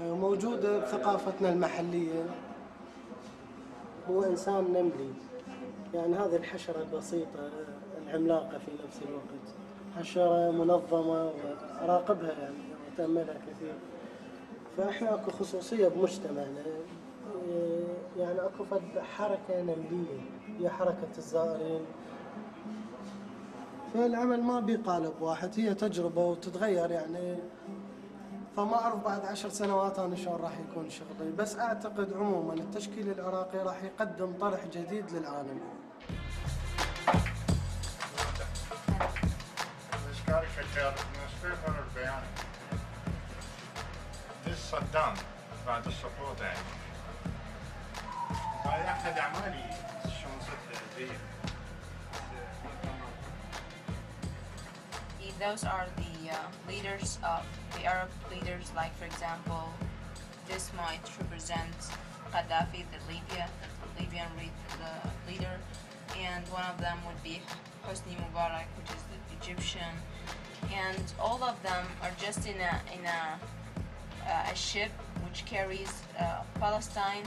آه، موجودة بثقافتنا المحلية. هو إنسان نملي. يعني هذه الحشرة البسيطة العملاقة في نفس الوقت. حشرة منظمة وأراقبها يعني وأتأملها كثير. فإحنا أكو خصوصية بمجتمعنا. يعني أكو فد حركة نملية هي حركة الزائرين. فالعمل ما بقالب واحد. هي تجربة وتتغير يعني. فما أعرف بعد عشر سنوات أنا شلون راح يكون شغلي. بس أعتقد عموما التشكيل العراقي راح يقدم طرح جديد للعالم. دي صدام بعد السقوط يعني هاي أحد أعمالي شلون صدق ذي Those are the uh, leaders of the Arab leaders, like for example, this might represent Gaddafi, the Libya, the Libyan the leader, and one of them would be Hosni Mubarak, which is the Egyptian, and all of them are just in a in a uh, a ship which carries uh, Palestine,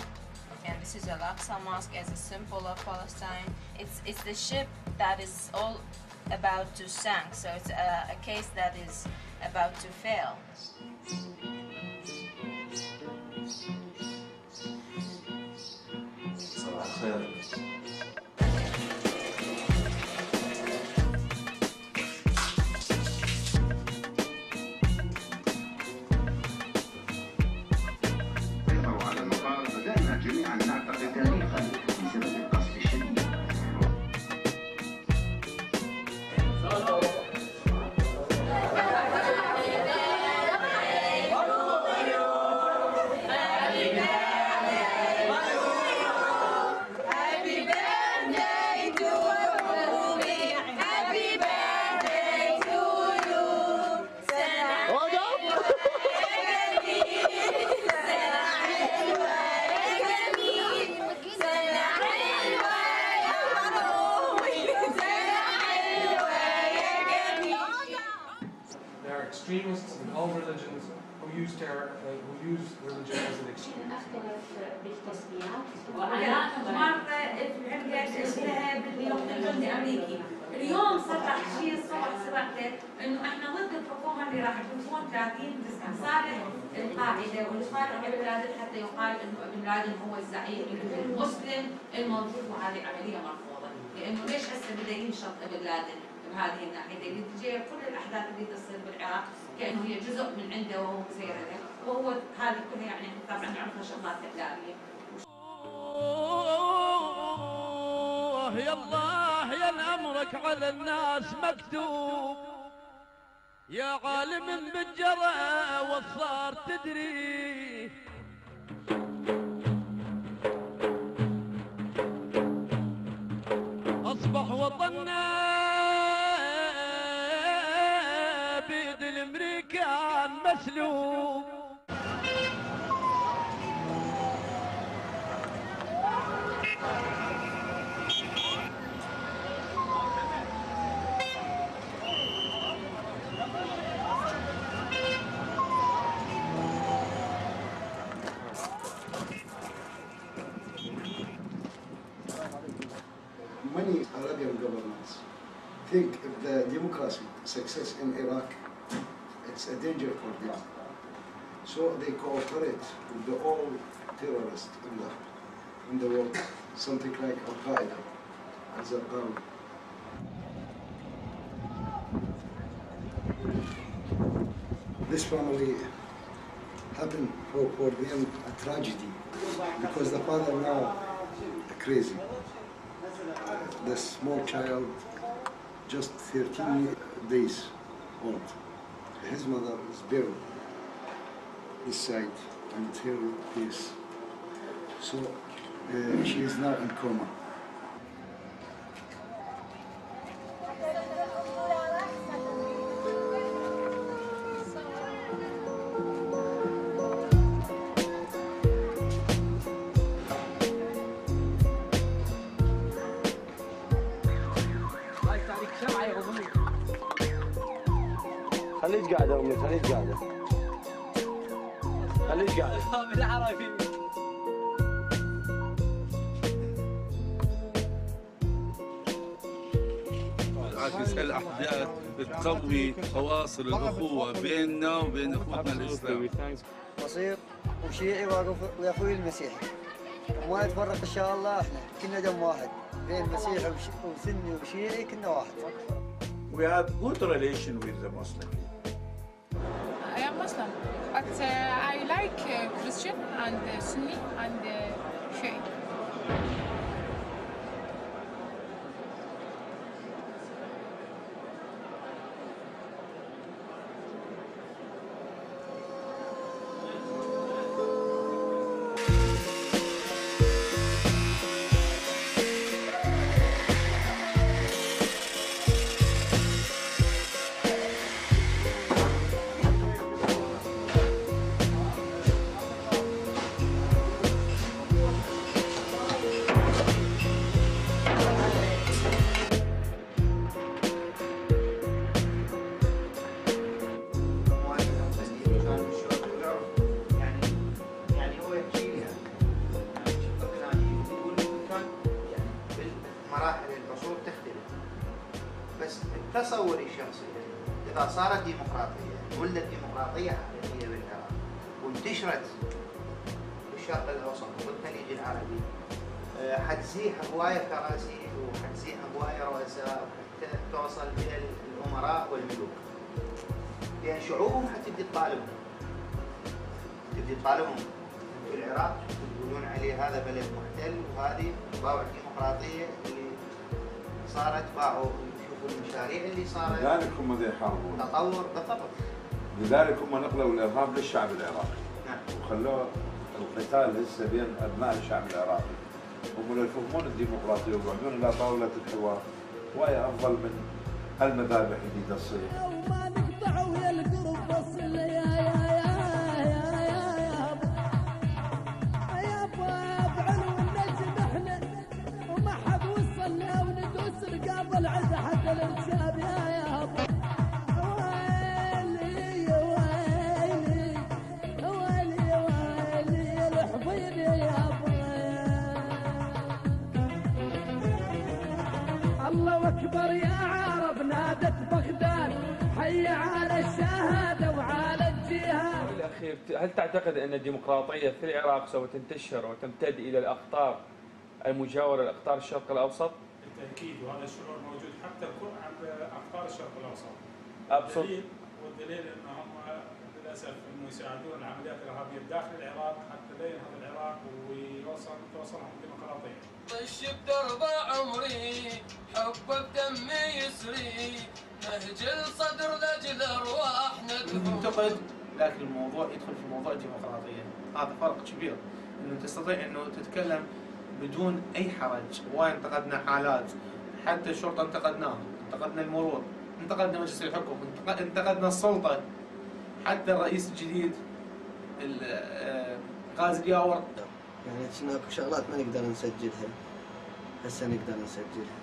and this is Al-Aqsa Mosque as a symbol of Palestine. It's it's the ship that is all about to sink, so it's a, a case that is about to fail. الناحية اللي تجي كل الأحداث اللي تصير بالعراق كأنه هي جزء من عنده وهو مسير له. وهو هذه كلها يعني طبعا نعرفها شغلات إعلامية. الله يا الله يا الأمرك على الناس مكتوب. يا عالم بالجرى والصار تدري. أصبح وطننا مسلوب Many Arabian governments think if the democracy success in Iraq, a danger for them. So they cooperate with the all terrorists in the, in the world, something like Al-Qaeda, Al-Zarqawi. This family happened for, for them a tragedy because the father now crazy. The small child, just 13 days old. His mother is buried this side and her face. So uh, she is now in coma. اواصر الأخوة بيننا وبين أخوتنا الإسلام مصير وشيعي واقف ويا أخوي المسيحي وما نتفرق إن شاء الله إحنا كنا دم واحد بين مسيحي وسني وشيعي كنا واحد We have good relation with the Muslim. I am Muslim, but uh, I like uh, Christian and uh, Sunni and uh, Shia. توصل إلى الأمراء والملوك. لأن شعوبهم حتبدي تطالبهم. تبدي تطالبهم أنتم العراق تقولون عليه هذا بلد محتل وهذه باعوا الديمقراطية اللي صارت باعوا شوفوا المشاريع اللي صارت. لذلك هم يحاربون. تطور بالضبط. لذلك هم نقلوا الإرهاب للشعب العراقي. نعم. وخلوه القتال هسه بين أبناء الشعب العراقي. هم لو يفهمون الديمقراطية ويقعدون إلى طاولة الحوار وهي أفضل من المذابح اللي تصير. وما نقطع ويا القرب يا يا يا يا يا يا إحنا وما حد يا يا الله أكبر يا عرب نادت بغداد حي على الشهادة وعلى الجهاد الأخير هل تعتقد أن الديمقراطية في العراق سوف تنتشر وتمتد إلى الأقطار المجاورة لأقطار الشرق الأوسط؟ بالتأكيد وهذا الشعور موجود حتى أقطار الشرق الأوسط. أبسط. والدليل والدليل إن هم للأسف إنه يساعدون العمليات الإرهابية داخل العراق حتى لا ينهض العراق ويوصل توصل الديمقراطيه. طش بدرب عمري حبك دمي يسري نهج الصدر لاجل ارواحنا ننتقد لكن الموضوع يدخل في موضوع الديمقراطية. هذا فرق كبير. إنه تستطيع إنه تتكلم بدون أي حرج وايد انتقدنا حالات حتى الشرطة انتقدناها انتقدنا المرور انتقدنا مجلس الحكم انتق- انتقدنا السلطة. حتى الرئيس الجديد ال- آه، غازي الياور يعني شنو اكو شغلات ما نقدر نسجلها. هسه نقدر نسجلها.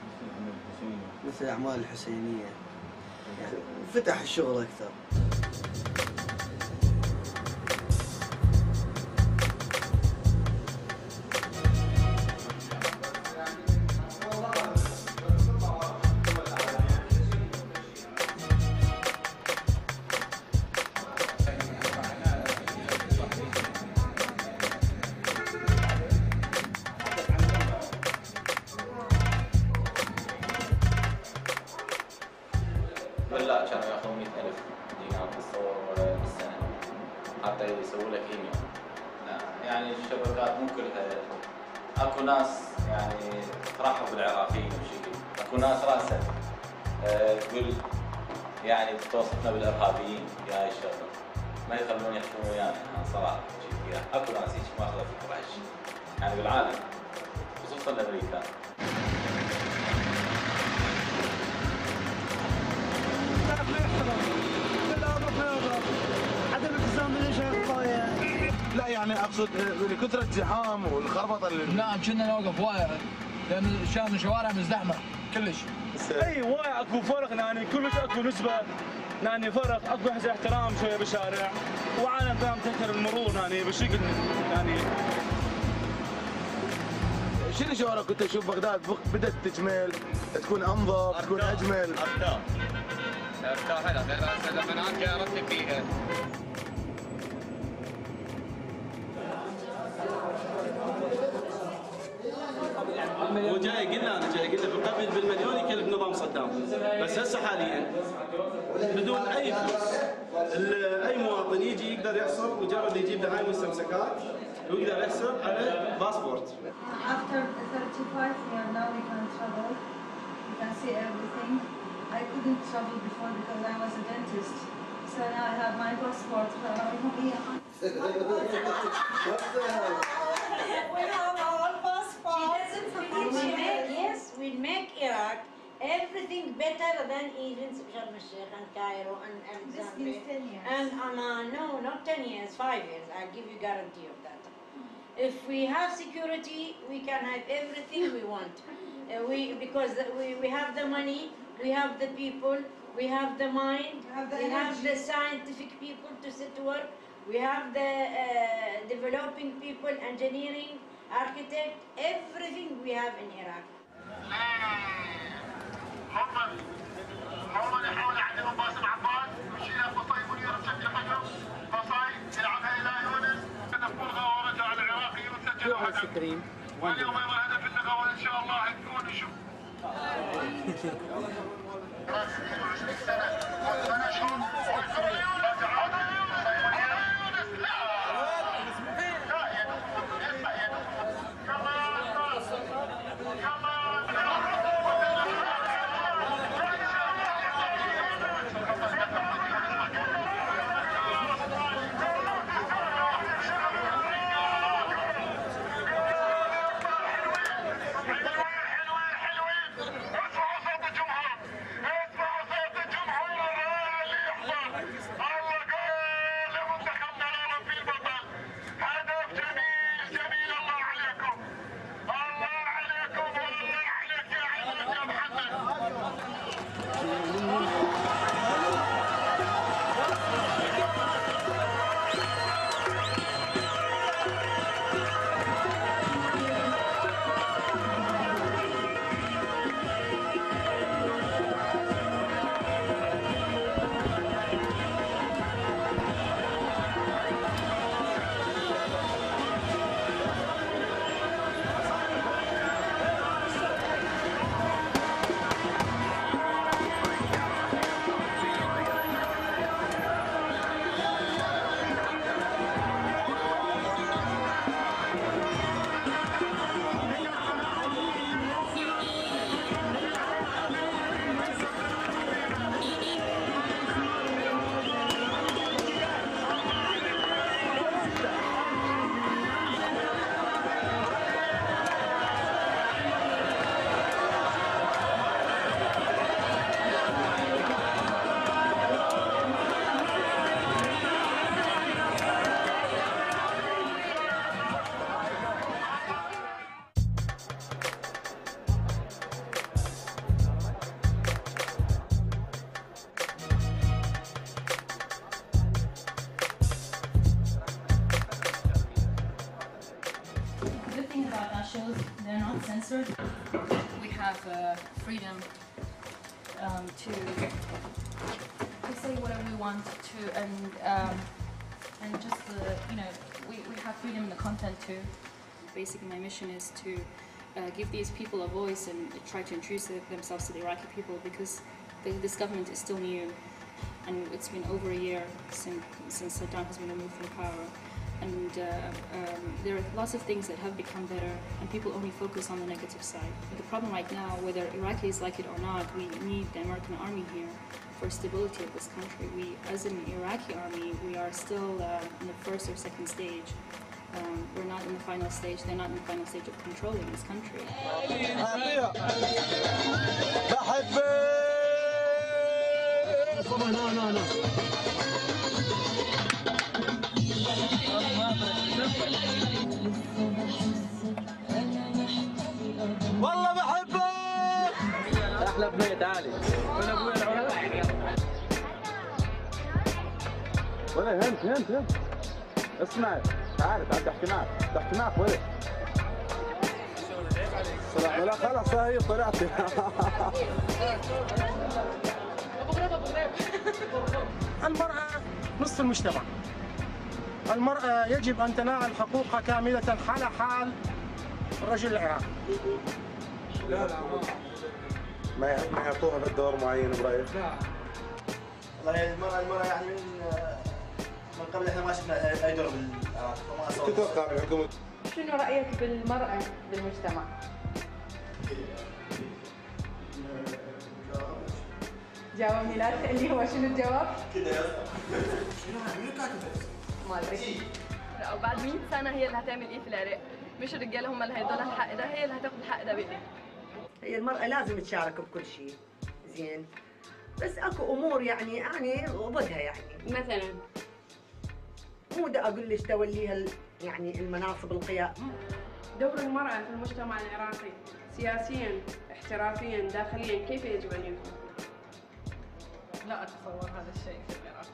مثل الاعمال الحسينيه يعني فتح الشغل أكثر. كنا نوقف. وايد. لأن كان الشوارع مزدحمة. كلش. أي وايد أكو فرق يعني كل وقت أكو نسبة يعني فرق. أكو حس احترام شوية بالشارع. وعالم فاهم تذكر المرور يعني بشكل يعني شنو شعورك كنت تشوف بغداد؟ بدأت تجمل تكون أنظف تكون أجمل. ارتاح ارتاح أنا لما أنا ارتب فيها صدام بس هسه حاليا بدون اي فلوس اي مواطن يجي يقدر يحصل مجرد يجيب له هاي المستمسكات ويقدر يحصل على باسبورت After 35 years now we can travel. We can see everything. I couldn't travel before because I was a dentist. So now I have my passport. Everything better than even Sharm el-Sheikh and Cairo and Alexandria. This means 10 years. And Amman, no, not 10 years, 5 years. I give you guarantee of that. If we have security, we can have everything we want. Uh, we, because we, we have the money, we have the people, we have the mind, the we have the scientific people to sit to work, we have the uh, developing people, engineering, architect, everything we have in Iraq. هم يحاول يعلمهم باسم عباد ويشيلها قصي منير مسجل حجر قصي يلعبها إلى يونس. نفرغها ورجع على العراقي وسجل حجر واليوم أيضا هدف النقاوه ان شاء الله تكون نشوف 22 سنة. وثمان اشهر mission is to uh, give these people a voice and try to introduce themselves to the Iraqi people because this government is still new, and it's been over a year since since Saddam has been removed from power. And uh, um, there are lots of things that have become better, and people only focus on the negative side. But the problem right now, whether Iraqis like it or not, we need the American army here for stability of this country. We, as an Iraqi army, we are still uh, in the first or second stage Um, we're not in the final stage. They're not in the final stage of controlling this country. بحبك لا لا لا والله بحبك احلى بنيه تعالي انا ابويا العلا ولا هنت هنت هنت اسمع تعال تعال تحكي معك تحكي معك صراحة لا خلاص هي طلعت. المرأة نصف المجتمع. المرأة يجب أن تنال حقوقها كاملة حال حال الرجل العراقي لا لا ما ما يعطوها بالدور معين برأيك؟ والله المرأة المرأة يعني من من قبل إحنا ما شفنا اي دور بالعراق فما شو تتوقع من حكومة شنو رأيك بالمرأة بالمجتمع؟ جاوبني لا تسألني هو شنو الجواب؟ كذا يا شنو منو كاتب ما أدري. لا وبعد 100 سنة هي اللي هتعمل إيه في العراق؟ مش الرجالة هم اللي هيدوا لها الحق ده هي اللي هتاخد الحق ده بإيديها هي المرأة لازم تشارك بكل شيء. زين. بس أكو أمور يعني يعني ضدها يعني. مثلا؟ مو دا أقول لك توليها ال- يعني المناصب القيادة دور المرأة في المجتمع العراقي سياسيا احترافيا داخليا كيف يجب أن يكون؟ لا أتصور هذا الشيء في العراق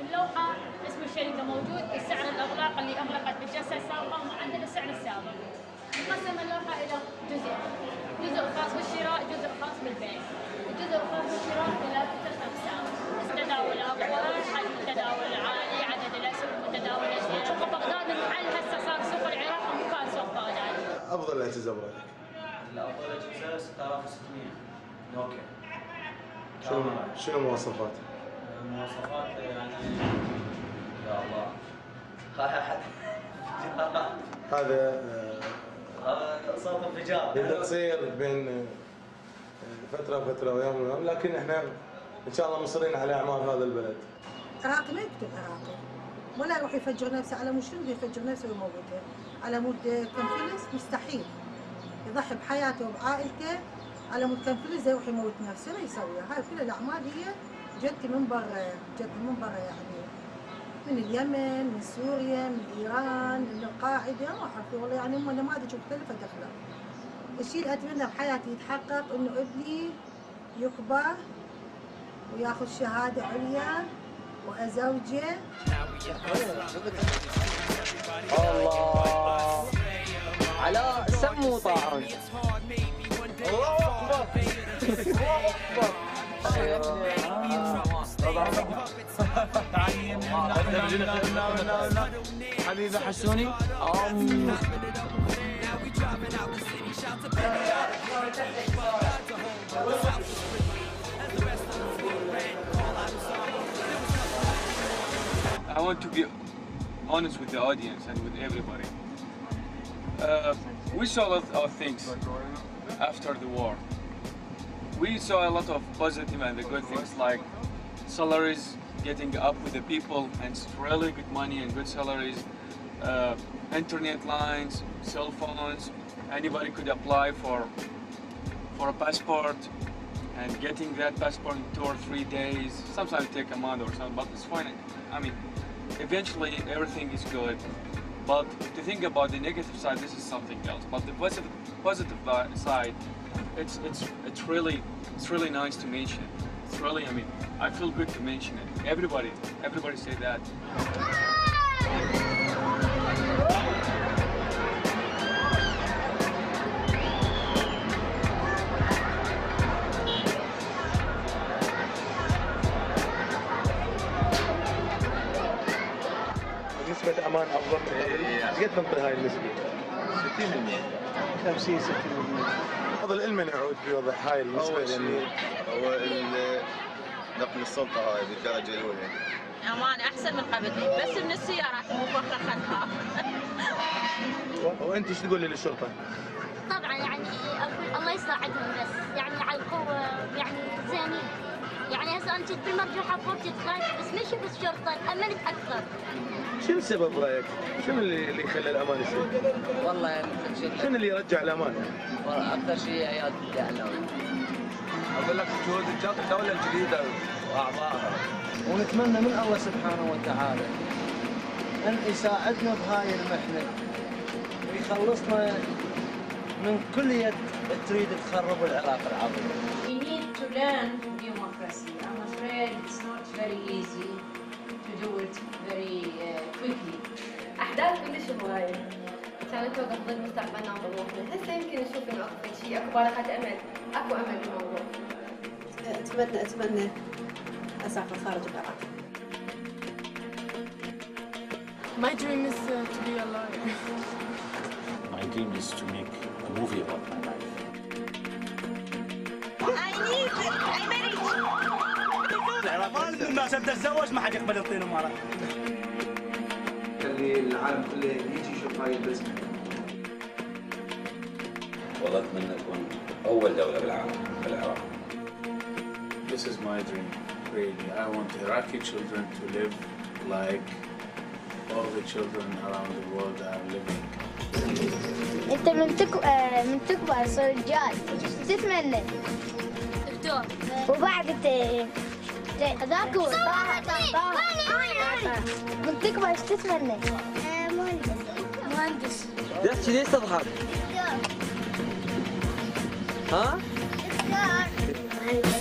اللوحة اسم الشركة موجود السعر الأغلاق اللي أغلقت بالجلسة السابقة ومعدل السعر السابق. نقسم اللوحة إلى جزئين، جزء خاص بالشراء، جزء خاص بالبيع. الجزء الخاص بالشراء إلى ثلاث أقسام، التداول أقوى، حجم التداول عالي، عدد الأسهم المتداولة زين. بغداد محل هسه صار سوق العراق مكان سوق بغداد. أفضل اعتزاز برايك؟ الافضل اجهزه 6600 نوكيا شنو شنو مواصفات؟ المواصفات يعني يا الله هذا آه، هذا صوت انفجار يبدأ تصير بين فترة وفترة ويوم ويوم لكن إحنا إن شاء الله مصرين على أعمار هذا البلد. عراقي ما يكتب عراقي ولا يروح يفجر نفسه. على مود شنو يفجر نفسه ويموته على مود كم فلس مستحيل يضحي بحياته وبعائلته على مود كم فلس يروح يموت نفسه. ما يسويها. هاي كل الاعمال هي جت من برا جت من برا يعني. من اليمن من سوريا من إيران من القاعدة. ما أعرف والله يعني هم نماذج مختلفة دخلت الشيء اللي أتمنى بحياتي يتحقق إنه ابني يكبر وياخذ شهادة عليا وأزوجه. الله. على سم وطاعون الله أكبر. حبيبي حسوني I want to be honest with the audience and with everybody. Uh, we saw a lot of things after the war. We saw a lot of positive and the good things like salaries getting up with the people and really good money and good salaries, uh, internet lines, cell phones, anybody could apply for for a passport and getting that passport in two or three days, sometimes take a month or something, but it's fine. I mean, eventually everything is good. But to think about the negative side, this is something else. But the positive, positive side, it's it's it's really it's really nice to mention. It's really, I mean, I feel good to mention it. Everybody, everybody say that. نسبة امان افضل من قبل. ايش قد تنطي هاي النسبة؟ 60% 50 60% افضل المن يعود في وضع هاي النسبة أول شيء لأن هو نقل السلطة هاي بالدرجة الأولى. أمان أحسن من قبل. بس من السيارات مو فخر خدها وأنت إيش تقولي للشرطة؟ طبعا يعني الله يساعدهم بس. يعني على القوة يعني زينين. يعني هسه أنت بالمرجوحه فوق تتخاف بس مشي بالشرطه أمنت أكثر شنو السبب برايك؟ شنو اللي اللي يخلي الأمان يصير؟ والله مثل شيء شنو اللي يرجع الأمان؟ والله أكثر شيء عيال الاعلام أقول لك جهود الدولة الجديدة واعضائها ونتمنى من الله سبحانه وتعالى أن يساعدنا بهاي المحنة ويخلصنا من كل يد تريد تخرب العراق العظيم. Very easy to do it very uh, quickly. أحداث كلش هوايه كانت توقف ضد مستقبلنا وطموحنا هسه يمكن نشوف إنه اكو شيء أكو بارقة أمل أكو أمل بالموضوع أتمنى أتمنى اسافر خارج العراق My dream is uh, to be a lawyer. My dream is to make a movie about my life. الناس أبدأ أتزوج ما حد يقبل يعطيني امارات خلي العالم كله يجي يشوف هاي البزمه والله أتمنى اكون أول دولة بالعالم بالعراق This is my dream, really. I want Iraqi children to live like all the children around the world are living. أنت من تك... آه، من تكبر صار رجال شو تتمنى؟ دكتور وبعد ت... ت- هذاك هو طه طه من تكبر إيش تتمنى؟ مهندس مهندس ليش ليش تضحك؟ ها؟ مهندس